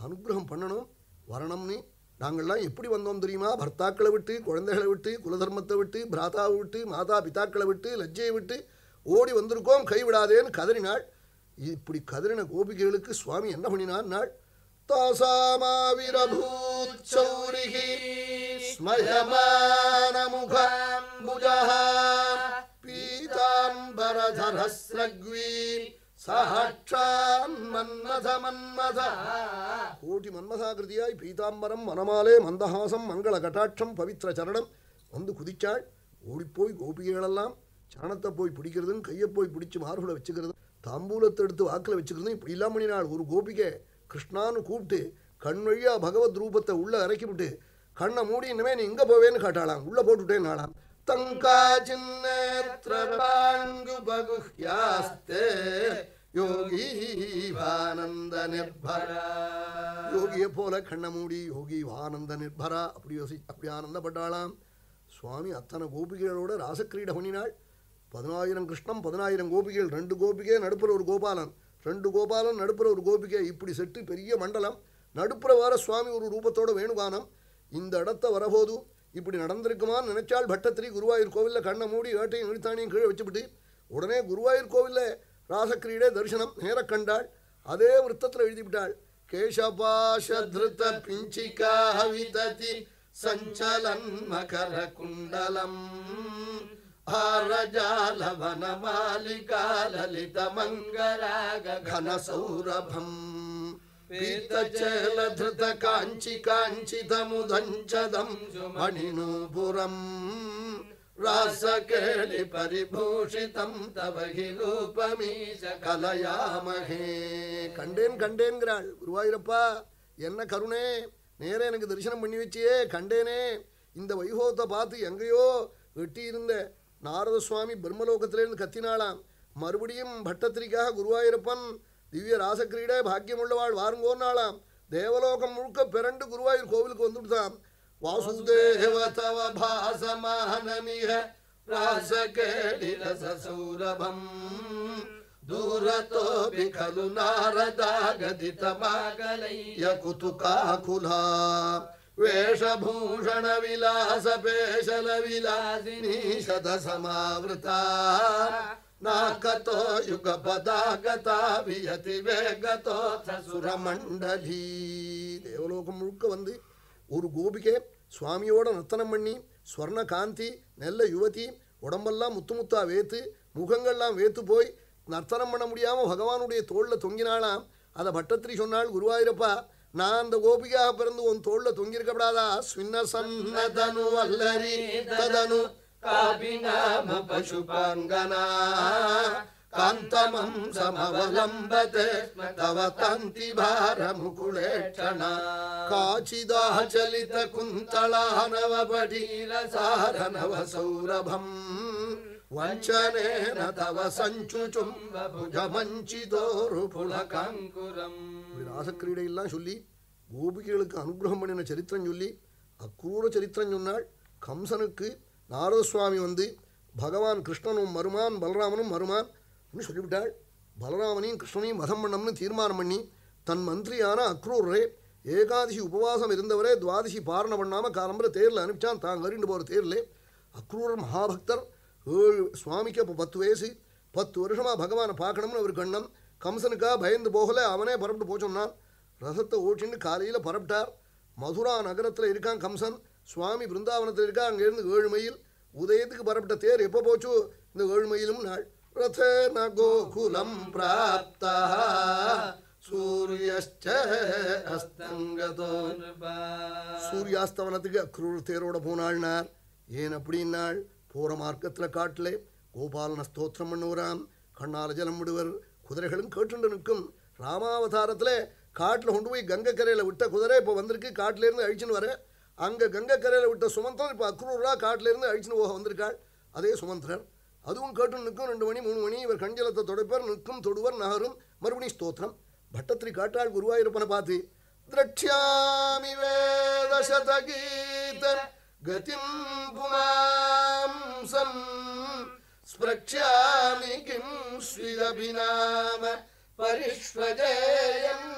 அனுகிரகம் பண்ணணும் வரணும்னு நாங்கள்லாம் எப்படி வந்தோம் தெரியுமா? பர்த்தாக்களை விட்டு குழந்தைகளை விட்டு குலதர்மத்தை விட்டு பிராத்தாவை விட்டு மாதா பிதாக்களை விட்டு லஜ்ஜையை விட்டு ஓடி வந்திருக்கோம் கைவிடாதேன்னு கதறினாள். இப்படி கதறின கோபிகைகளுக்கு சுவாமி என்ன பண்ணினான் நாள் தாசாமாவிரபூத் சௌரிகி ஸ்மயமானமுகம்புஜः பீதாம்பரதரஸ்ரக்வீ மன்மத மன்மத. கோட்டி மன்மதாகிருதியாய் பீதாம்பரம் மனமாலே மந்தஹாசம் மங்கள கட்டாட்சம் பவித்ர சரணம். வந்து குதிச்சாள். ஓடிப்போய் கோபிகைகளெல்லாம் சரணத்தை போய் பிடிக்கிறதும் கையை போய் பிடிச்சு மார்புல வச்சுக்கிறதும் தாம்பூலத்தை எடுத்து வாக்கில் வச்சுக்கிறதும் இப்படி இல்லாம பண்ணினாள். ஒரு கோபிகை கிருஷ்ணான்னு கூப்பிட்டு கண் வழியாக பகவத் ரூபத்தை உள்ள இறக்கி விட்டு கண்ணை மூடி இனிமே நீ இங்க போவேன்னு காட்டாளாம். உள்ளே போட்டுவிட்டேன்னு நாளாம் தங்கா சின்னேத்ரபாங்கு பகுஹ்யாஸ்தே. யோகீவானந்த நிர்பரா. யோகியை போல கண்ணை மூடி யோகி ஆனந்த நிர்பரா. அப்படி யோசி அப்படி ஆனந்தப்பட்டாளாம். சுவாமி அத்தனை கோபிகைகளோட ராசக்கிரீட பண்ணினாள். பதினாயிரம் கிருஷ்ணம் பதினாயிரம் கோபிகைகள் ரெண்டு கோபிகை நடுப்புற ஒரு கோபாலன். ரெண்டு கோபாலன் நடுப்புற ஒரு கோபிகை. இப்படி செட்டு பெரிய மண்டலம். நடுப்புற வர சுவாமி ஒரு ரூபத்தோட வேணுகானம். இந்த இடத்த வரபோது இப்படி நடந்திருக்குமான்னு நினைச்சால் பட்டத்திரி குருவாயூர் கோவிலில் கண்ணை மூடி ஏட்டையும் இழுத்தானையும் கீழே வச்சுவிட்டு உடனே குருவாயூர் கோவிலில் ராசக்கிரீடே தரிசனம் நேர கண்டாள் அதே விருத்தத்தில் எழுதிவிட்டாள் கேசபாஷதிருத பிஞ்சிகா விததி சஞ்சலன் மகர குண்டலம் ஆரஜாலவன மாலிகா லலித மங்கராக கன சௌரபம் பீதச்சேலதிருத காஞ்சி காஞ்சிதமுதஞ்சதம் மணிநூபுரம் ராசகேளி பரிபூஷிதம் தவ ரூபமீச கண்டேன் கண்டேன்கிறாள். குருவாயூரப்பா என்ன கருணே? நேரே எனக்கு தரிசனம் பண்ணி வச்சியே கண்டேனே. இந்த வைகோத்தை பார்த்து எங்கேயோ வெட்டியிருந்த நாரத சுவாமி பிரம்மலோகத்திலேருந்து கத்தினாளாம். மறுபடியும் பட்டத்திரிக்காக குருவாயூரப்பன் திவ்ய ராசக்கிரீட பாக்கியமுள்ளவாள் வாருங்கோன்னாளாம். தேவலோகம் முழுக்க பிறண்டு குருவாயூர் கோவிலுக்கு வந்துவிட்டான் वासुदेव तव भासमानमिह रासकेलिरससौरभम् दूरतोऽपि खलु नारदागदितमागलय्य कुतुकाकुला वेषभूषणविलासपेशलविलासिनी शतसमावृता नाकतो युगपदा गता वियति वेगतो सुरमण्डली। देवलोकं मुळुक वंदे। ஒரு கோபிகை சுவாமியோட நர்த்தனம் பண்ணி ஸ்வர்ண காந்தி நல்ல யுவதி உடம்பெல்லாம் முத்து முத்தா வேத்து முகங்கள்லாம் வேத்து போய் நர்த்தனம் பண்ண முடியாமல் பகவானுடைய தோளில் தொங்கினாளாம். அதை பட்டத்திரி சொன்னாள் குருவாயிரப்பா நான் அந்த கோபிகாக பிறந்து உன் தோளில் தொங்கிருக்கப்படாதா ஸ்வின்ன சன்னதனு வல்லரி ததனு காபிநாம பசுபாங்கனா. காந்தமம் சமவலம்பதே. தவ தந்தி பாரமுகுளே க்ஷணா காச்சிதாச்சலித குந்தளானவபடீர சாரனவ சௌரபம். வஞ்சனேன தவ சஞ்சுச்சும்ப புஜமஞ்சிதோரு புலகம் ராசக்கிரீடையெல்லாம் சொல்லி கோபிகைகளுக்கு அனுகிரகம் பண்ணின சரித்திரம் சொல்லி அக்ரூர சரித்திரம் சொன்னால் கம்சனுக்கு நாரத சுவாமி வந்து பகவான் கிருஷ்ணனும் மருமான் பலராமனும் மருமான் அப்படின்னு சொல்லிவிட்டாள். பலராமனையும் கிருஷ்ணனையும் வதம் பண்ணம்னு தீர்மானம் பண்ணி தன் மந்திரியான அக்ரூரே ஏகாதசி உபவாசம் இருந்தவரே துவாதசி பாரணம் பண்ணாமல் காலம்பர தேரில் அனுப்பிச்சான் தான் கறிண்டு போகிற தேரில். அக்ரூரர் மகாபக்தர் ஏழு சுவாமிக்கு அப்போ பத்து வயசு. பத்து வருஷமாக பகவானை பார்க்கணும்னு அவர் கண்ணம். கம்சனுக்கா பயந்து போகலை அவனே பரப்பிட்டு போச்சோம்னான் ரசத்தை ஓட்டின்னு காலையில் பரப்பிட்டார் மதுரா நகரத்தில் இருக்கான் கம்சன். சுவாமி பிருந்தாவனத்தில் இருக்கா அங்கேருந்து ஏழு மைல். உதயத்துக்கு பரப்பிட்ட தேர் எப்போ போச்சு? இந்த ஏழு மைலும் நாள் ரதேன கோகுலம் பிராப்தா சூரியஷ்ட அஸ்தங்கதோ சூரியாஸ்தவனத்துக்கு அக்ரூர் தேரோட போனாள்னார். ஏன் அப்படின்னாள்? போற மார்க்கத்தில் காட்டிலே கோபாலன ஸ்தோத்திரம் பண்ணுவராம். கண்ணால ஜலம் விடுவர். குதிரைகளும் கேட்டுண்டு நிற்கும். ராமாவதாரத்தில் காட்டில் கொண்டு போய் கங்கக்கரையில் விட்ட குதிரை இப்போ வந்திருக்கு. காட்டிலேருந்து அழிச்சுன்னு வர. அங்கே கங்கக்கரையில் விட்ட சுமந்திரன் இப்போ அக்ரூரா காட்டிலேருந்து அழிச்சுன்னு போக வந்திருக்காள். அதே சுமந்திரன். அதுவும் கேட்டு நிற்கும். ரெண்டு மணி மூணு மணி இவர் கண்ஜலத்தை தொடைப்பர் நிற்கும் தொடுவர் நகரும். மறுபடியும் ஸ்தோத்திரம். பட்டத்திரி காட்டாள் குருவாயிருப்பனை பார்த்து திரட்சியாமி வேதசதகீத கதிம் புமாம்சம் ஸ்பிரக்ஷாமி கிம் ஸ்விதபிநாம பரிஷ்வஜேயம்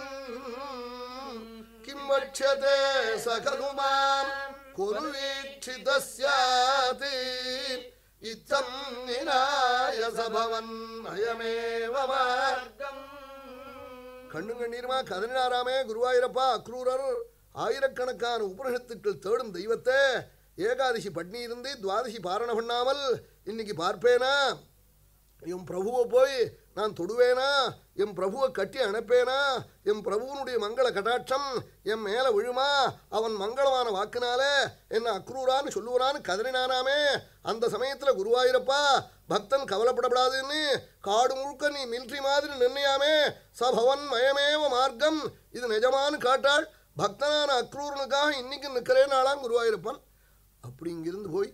கிம் வட்சதே சகலு மாம் குரு வீட்சிதஸ்யாதி இத்தம் நிராயச பவன் அயமேவ மார்க்கம் கண்ணும் கண்ணீருமா கதறினாராமே குருவாயிரப்பா அக்ரூரர் ஆயிரக்கணக்கான உபனிஷத்துக்கள் தேடும் தெய்வத்தை ஏகாதசி பட்னி இருந்து துவாதசி பாரண பண்ணாமல் இன்னைக்கு பார்ப்பேனா? என் பிரபுவை போய் நான் தொடுவேனா? என் பிரபுவை கட்டி அனுப்பேனா? என் பிரபுவனுடைய மங்கள கட்டாட்சம் என் மேலே விழுமா? அவன் மங்களமான வாக்குனாலே என்ன அக்ரூரான்னு சொல்லுவரான்னு கதறினானாமே. அந்த சமயத்தில் குருவாயூரப்பா பக்தன் கவலைப்படப்படாதுன்னு காடு முழுக்க நீ மில்ட்ரி மாதிரி நிர்ணயாமே சபவன் மயமேவ மார்க்கம். இது நிஜமானு காட்டாள் பக்தனான அக்ரூரனுக்காக இன்னைக்கு நிற்கிறேனாளாம் குருவாயிருப்பான். அப்படி இங்கிருந்து போய்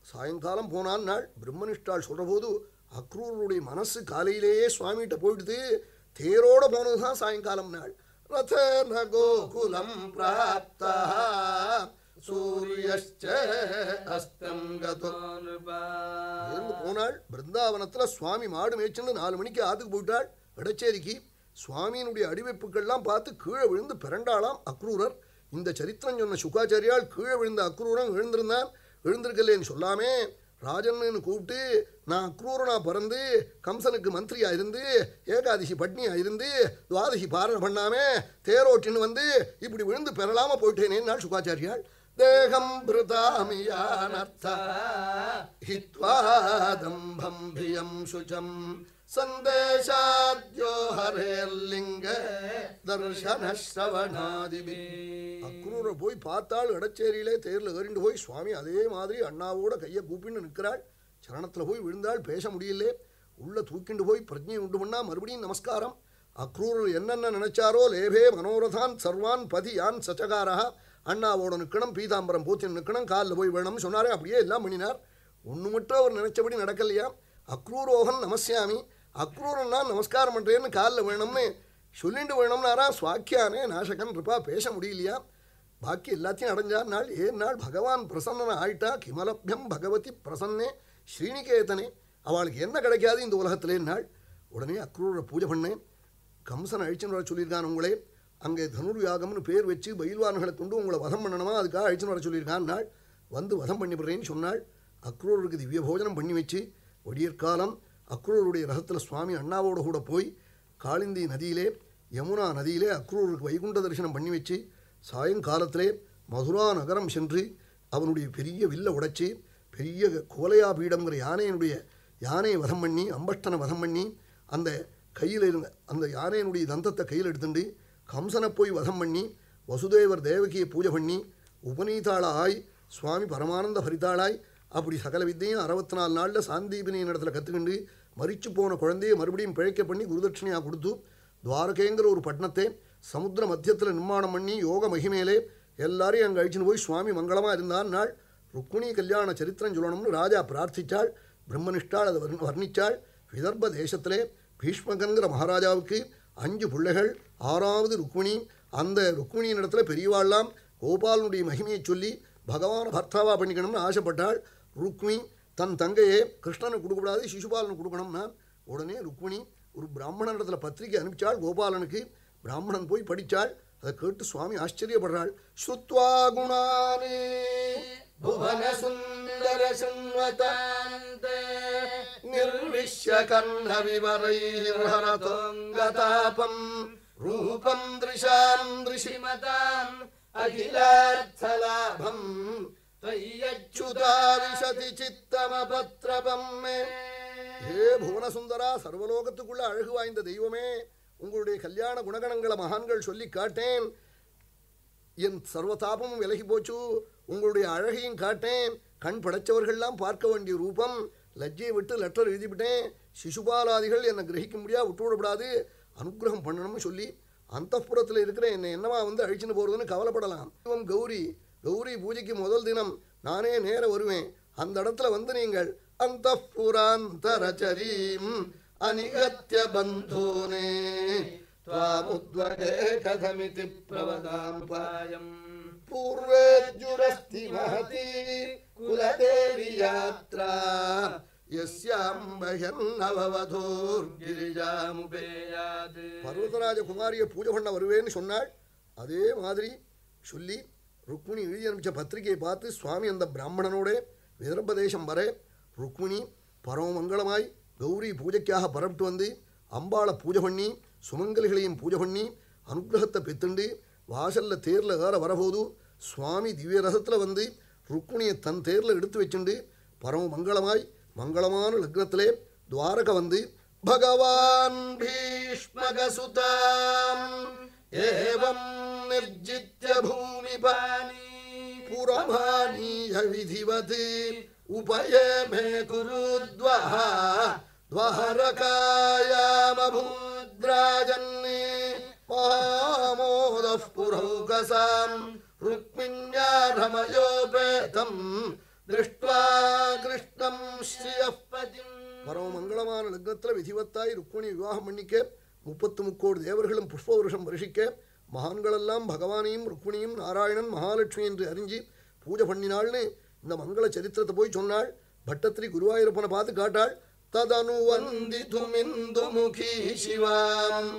சாயங்காலம் போனான் நாள் பிரம்மனிஷ்டாள் சொல்கிறபோது அக்ரூருடைய மனசு காலையிலேயே சுவாமிகிட்ட போயிடுது. தேரோட போனது தான் சாயங்காலம் நாள். ரத கோகுலம் பிராப்தா. சூரியஸ்ச போனாள். பிருந்தாவனத்தில் சுவாமி மாடு மேய்ச்சுன்னு நாலு மணிக்கு ஆத்துக்கு போயிட்டாள். இடச்சேரிக்கு சுவாமியினுடைய அடிவைப்புக்கள்லாம் பார்த்து கீழே விழுந்து பிறண்டாளாம் அக்ரூரர். இந்த சரித்திரம் சொன்ன சுகாச்சாரியால் கீழே விழுந்த அக்ரூரன் எழுந்திருந்தான். எழுந்திருக்கலேன்னு சொல்லாமே. ராஜன்னு கூப்பிட்டு நான் குரூரனாக பிறந்து கம்சனுக்கு மந்திரியாக இருந்து ஏகாதசி பட்னியாக இருந்து துவாதசி பாரண பண்ணாமே தேரோட்டின்னு வந்து இப்படி விழுந்து பெறலாமல் போயிட்டேனேன்னு சுகாச்சாரியாள். தேகம் பிருதாமியானர்த்தா ஹித்வாதம்பம் பிரியம் சுச்சம் சந்தேஷாத்யோ ஹரேர்லிங்க தர்ஷன ஸ்ரவணாதிபி. அக்ரூரை போய் பார்த்தாள் இடச்சேரியிலே தேரில் ஏறிண்டு போய் சுவாமி அதே மாதிரி அண்ணாவோட கையை கூப்பின்னு நிற்கிறாள். சரணத்தில் போய் விழுந்தாள் பேச முடியல. உள்ள தூக்கிண்டு போய் பிரஜையை உண்டு பண்ணா மறுபடியும் நமஸ்காரம். அக்ரூரர் என்னென்ன நினைச்சாரோ லேபே மனோரதான் சர்வான் பதி யான் சச்சகாரா அண்ணாவோட நிற்கணும் பீதாம்பரம் பூச்சி நிற்கணும் காலில் போய் வேணும்னு சொன்னாரே அப்படியே எல்லாம் பண்ணினார். ஒன்று மட்டும் அவர் நினைச்சபடி நடக்கலையா? அக்ரூரோகன் நமசியாமி அக்ரூரன் நான் நமஸ்காரம் பண்ணுறேன்னு காலில் வேணும்னு சொல்லிட்டு வேணும்னாரா சுவாக்கியானே நாசகன் இருப்பா பேச முடியலையா? பாக்கி எல்லாத்தையும் அடைஞ்சார் நாள் ஏன் நாள்? பகவான் பிரசன்னன ஆயிட்டா? கிமலப்யம் பகவதி பிரசன்னே ஸ்ரீனிகேதனே அவளுக்கு என்ன கிடைக்காது இந்த உலகத்திலே நாள்? உடனே அக்ரூரை பூஜை பண்ணேன். கம்சன் அழிச்சுன்னு வர சொல்லியிருக்கான் உங்களே. அங்கே தனுர்வியாகம்னு பேர் வச்சு பயில்வான்களை கொண்டு உங்களை வதம் பண்ணணுமா? அதுக்காக அழிச்சுன்னு வர சொல்லியிருக்கான் நாள். வந்து வதம் பண்ணி விடுறேன்னு சொன்னாள். அக்ரூருக்கு திவ்ய போஜனம் பண்ணி வச்சு. ஒடியற்காலம் அக்ரூருடைய ரகத்தில் சுவாமி அண்ணாவோட கூட போய் காளிந்தி நதியிலே யமுனா நதியிலே அக்ரூருக்கு வைகுண்ட தரிசனம் பண்ணி வச்சு சாயங்காலத்திலே மதுரா நகரம் சென்று அவனுடைய பெரிய வில்ல உடைச்சி பெரிய கோலையா பீடம்ங்கிற யானையினுடைய யானையை வதம் பண்ணி அம்பஷ்டனை வதம் பண்ணி அந்த கையில் இருந்த அந்த யானையினுடைய தந்தத்தை கையில் எடுத்துட்டு கம்சனை போய் வதம் பண்ணி வசுதேவர் தேவகியை பூஜை பண்ணி உபநீதாளாய் சுவாமி பரமானந்த பரிதாளாய் அப்படி சகல வித்தையும் அறுபத்தி நாலு நாளில் சாந்தீபினியின் இடத்துல கற்றுக்கிண்டு மறிச்சு போன குழந்தையை மறுபடியும் பிழைக்க பண்ணி குருதட்சிணையாக கொடுத்து துவாரகேங்கிற ஒரு பட்டணத்தை சமுத்திர மத்தியத்தில் நிர்மாணம் பண்ணி யோக மகிமையிலே எல்லாரையும் அங்கே அழிச்சுன்னு போய் சுவாமி மங்களமாக இருந்தான் நாள் ருக்மிணி கல்யாண சரித்திரம் சொல்லணும்னு ராஜா பிரார்த்திச்சாள். பிரம்மனிஷ்டாள் அதை வர்ணித்தாள் வர்ணிச்சாள். விதர்ப தேசத்திலே பீஷ்மகங்கிற மகாராஜாவுக்கு அஞ்சு பிள்ளைகள் ஆறாவது ருக்மிணி. அந்த ருக்மிணியின் இடத்துல பெரியவாள்லாம் கோபாலனுடைய மகிமையை சொல்லி பகவான பர்த்தாவா பண்ணிக்கணும்னு ஆசைப்பட்டாள். ருக்மி தன் தங்கையே கிருஷ்ணனுக்கு கொடுக்கக்கூடாது சிசுபாலனுக்கு கொடுக்கணும்னா உடனே ருக்மிணி ஒரு பிராமணன் இடத்துல பத்திரிகை அனுப்பிச்சாள் கோபாலனுக்கு பிராமணன் போய் படித்தாள் அதை கேட்டு சுவாமி ஆச்சரியப்படுறாள் ஸ்ருத்வா குணானே भुवन सुन्दर शृण्वतान्ते निर्विश्य कर्ण विवरैर्हरतोऽङ्गतापम् रूपम् दृशाम् दृशिमताम् अखिलार्थलाभम् தய்யச்சுதாரிஷதி சித்தமபத்ரபம். ஹே புவனசுந்தரா சர்வலோகத்துக்குள்ள அழகு வாய்ந்த தெய்வமே உங்களுடைய கல்யாண குணகணங்களை மகான்கள் சொல்லி காட்டேன். என் சர்வதாபமும் விலகி போச்சு. உங்களுடைய அழகையும் காட்டேன். கண் படைச்சவர்கள்லாம் பார்க்க வேண்டிய ரூபம். லஜ்ஜையை விட்டு லெட்டர் எழுதிவிட்டேன். சிசுபாலாதிகள் என்னை கிரகிக்க முடியாது விட்டு விடப்படாது அனுகிரகம் பண்ணணும்னு சொல்லி அந்த இருக்கிற என்னை என்னவா வந்து அழிச்சுன்னு போகிறதுன்னு கவலைப்படலாம். தெய்வம் கௌரி கௌரி பூஜைக்கு முதல் தினம் நானே நேர வருவேன் அந்த இடத்துல வந்து நீங்கள் அந்த புராந்தரச்சரீம் अनिगत्य बन्धूने त्वामुद्वगे कथमिति प्रवदामुपायम् पूर्वेद्युरस्ति महती कुलदेवी यात्रा यस्याम् बह्यन्नववधूर्गिरिजामुपेयात् பர்வதராஜ குமாரிய பூஜை பண்ண வருவேன்னு சொன்னாள் அதே மாதிரி சொல்லி ருக்மிணி எழுதி அனுப்பிச்ச பத்திரிகையை பார்த்து சுவாமி அந்த பிராமணனோட விதர்ப தேசம் வர ருக்மிணி பரமமங்கலமாய் கௌரி பூஜைக்காக பரப்பிட்டு வந்து அம்பாளை பூஜை பண்ணி சுமங்கலிகளையும் பூஜை பண்ணி அனுகிரகத்தை பெத்துண்டு வாசலில் தேரில் வேற வரபோது சுவாமி திவ்ய ரசத்தில் வந்து ருக்மிணியை தன் தேரில் எடுத்து வச்சுண்டு பரம மங்களமாய் மங்களமான லக்னத்திலே துவாரக வந்து பகவான் பீஷ்மகசுதாம் एवम् निर्जित्य भूमिपानि पुरमानीय विधिवत् उपये मे कुरुद्वः द्वहरकायामभूद्राजन्ने महामोदः पुरौकसाम् रुक्मिण्या रमयोपेतम् दृष्ट्वा कृष्णम् श्रियः पतिम् பரம மங்களமான லக்னத்தில் விதிவத்தாய் ருக்மிணி விவாகம் பண்ணிக்க முப்பத்து முக்கோடு தேவர்களும் புஷ்பவருஷம் வருஷிக்க மகான்களெல்லாம் பகவானையும் ருக்மிணியும் நாராயணன் மகாலட்சுமி என்று அறிஞ்சு பூஜை பண்ணினாள்னு இந்த மங்கள சரித்திரத்தை போய் சொன்னாள். பட்டத்திரி குருவாயூரப்பனை பார்த்து காட்டாள். ததனு வந்திதுமிந்துமுகி சிவாம்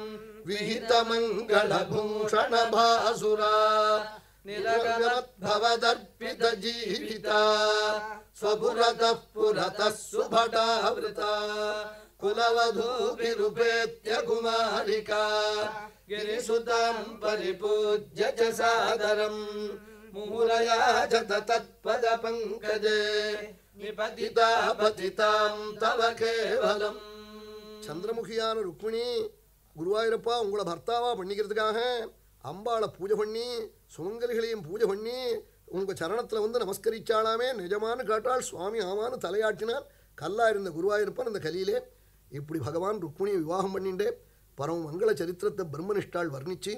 விஹிதமங்களூஷண பாசுரா நிலகவதர்ப்பித ஜீவிதா ஸ்வபுரத புரத சுபடாவிருதா. कुमारिका गिरिसुताम् परिपूज्य च सादरम् मूलया च तत्पदपङ्कजे निपतिता पतिताम् तव केवलम् சந்திரமுகியான ருக்மிணி குருவாயூரப்பா உங்களை பர்த்தாவா பண்ணிக்கிறதுக்காக அம்பாளை பூஜை பண்ணி சுமங்கலிகளையும் பூஜை பண்ணி உங்கள் சரணத்தில் வந்து நமஸ்கரிச்சாலாமே நிஜமானு காட்டாள் சுவாமி ஆமான்னு தலையாட்டினார் கல்லா இருந்த குருவாயூரப்பன் அந்த கலியிலே இப்படி பகவான் ருக்மிணியை விவாகம் பண்ணிண்டே பரம மங்கள சரித்திரத்தை பிரம்மனிஷ்டால் வர்ணித்து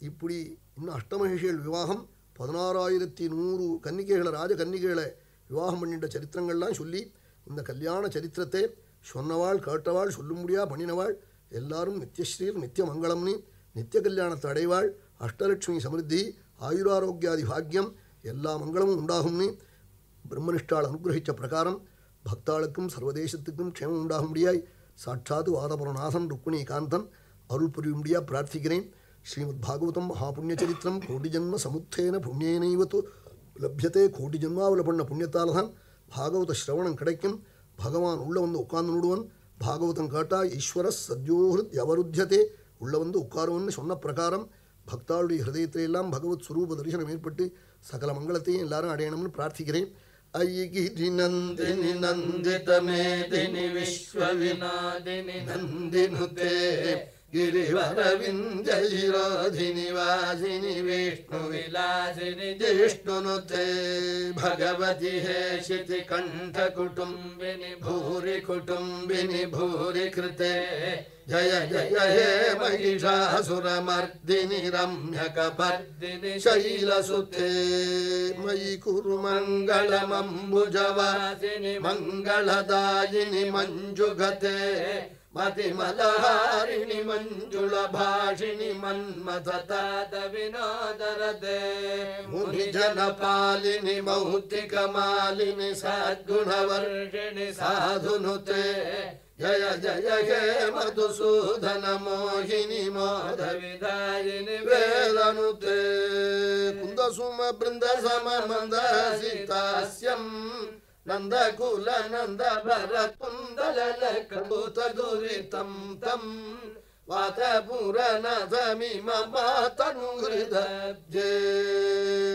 இப்படி இன்னும் அஷ்டமகிஷிகள் விவாகம் பதினாறாயிரத்தி நூறு கன்னிகைகளை ராஜ கன்னிகைகளை விவாகம் பண்ணிட்ட சரித்திரங்கள்லாம் சொல்லி இந்த கல்யாண சரித்திரத்தை சொன்னவாள் கேட்டவாள் சொல்லும்படியா பண்ணினவாள் எல்லாரும் நித்யஸ்ரீர் நித்திய மங்களம்னு நித்திய கல்யாணத்தை அடைவாள் அஷ்டலட்சுமி சமிருத்தி ஆயுராரோக்கியாதி பாக்கியம் எல்லா மங்களமும் உண்டாகும்னு பிரம்மனிஷ்டால் அனுகிரகித்த பிரகாரம் பக்தாளுக்கும் சர்வதேசத்துக்கும் க்ஷேமம் உண்டாக உண்டாகும்படியாய் சாட்சாது வாதபுரநாதன் ருக்மிணி காந்தன் அருள் புரியும்படியா பிரார்த்திக்கிறேன். ஸ்ரீமத் பாகவதம் மகாபுண்ணியச்சரித்திரம் கோடி ஜன்ம சமுத்தேன புண்ணியனைவத்து லபியத்தே கோடி ஜென்மாவில் பண்ண புண்ணியத்தால் தான் பாகவத சிரவணம் கிடைக்கும். பகவான் உள்ளே வந்து உட்கார்ந்து நடுவன் பாகவதம் காட்டா ஈஸ்வர சத்யோஹிருத் யவருத்தியதே. உள்ளே வந்து உட்காருவன்னு சொன்ன பிரகாரம் பக்தாளுடைய ஹிருதயத்திலே பகவத் சுரூப தரிசனம் ஏற்பட்டு சகல மங்களத்தையும் எல்லாரும் அடையணும்னு பிரார்த்திக்கிறேன். अयि गिरिनन्दिनि नन्दितमेदिनि विश्वविनादिनि नन्दिनुते गिरिवरविन्द्यैरोधिनि वासिनि विष्णुविलासिनि जिष्णुनुते भगवति हेशिति कण्ठकुटुम्बिनि भूरि कुटुम्बिनि भूरि कृते जय जय हे महिषासुरमर्दिनि रम्यकपर्दिनि शैलसुते। मयि कुरु मङ्गलमम्बुजवासिनि मङ्गलदायिनि मञ्जुगते मतिमलहारिणि मञ्जुलभाषिणि मन्मथताद विनोदरते मुनिजनपालिनि मौक्तिकमालिनि सद्गुणवर्षिणि साधुनुते। जय जय हे मधुसूदन मोहिनि मोदविदायिनि वेदनुते कुन्दसुम नंद कुल नंद भर कुंदल कबूत गुरी तम तम वात पुरन नी मनुहृद जे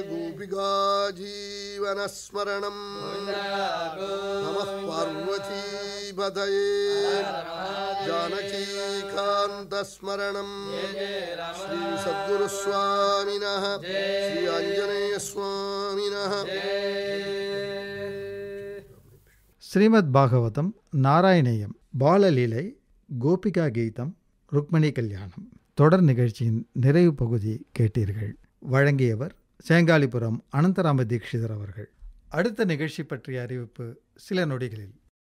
गोपिका जीवनस्मरणं नमः पार्वतीपदये जानकीकान्तस्मरणं श्रीसद्गुरुस्वामिनः श्री सद्गुस्वामीन श्री आंजनेयस्वामीन ஸ்ரீமத் பாகவதம் நாராயணேயம் பாலலீலை கோபிகா கீதம் ருக்மணி கல்யாணம். தொடர் நிகழ்ச்சியின் நிறைவு பகுதி கேட்டீர்கள். வழங்கியவர் சேங்காலிபுரம் அனந்தராம தீட்சிதர் அவர்கள். அடுத்த நிகழ்ச்சி பற்றிய அறிவிப்பு சில நொடிகளில்.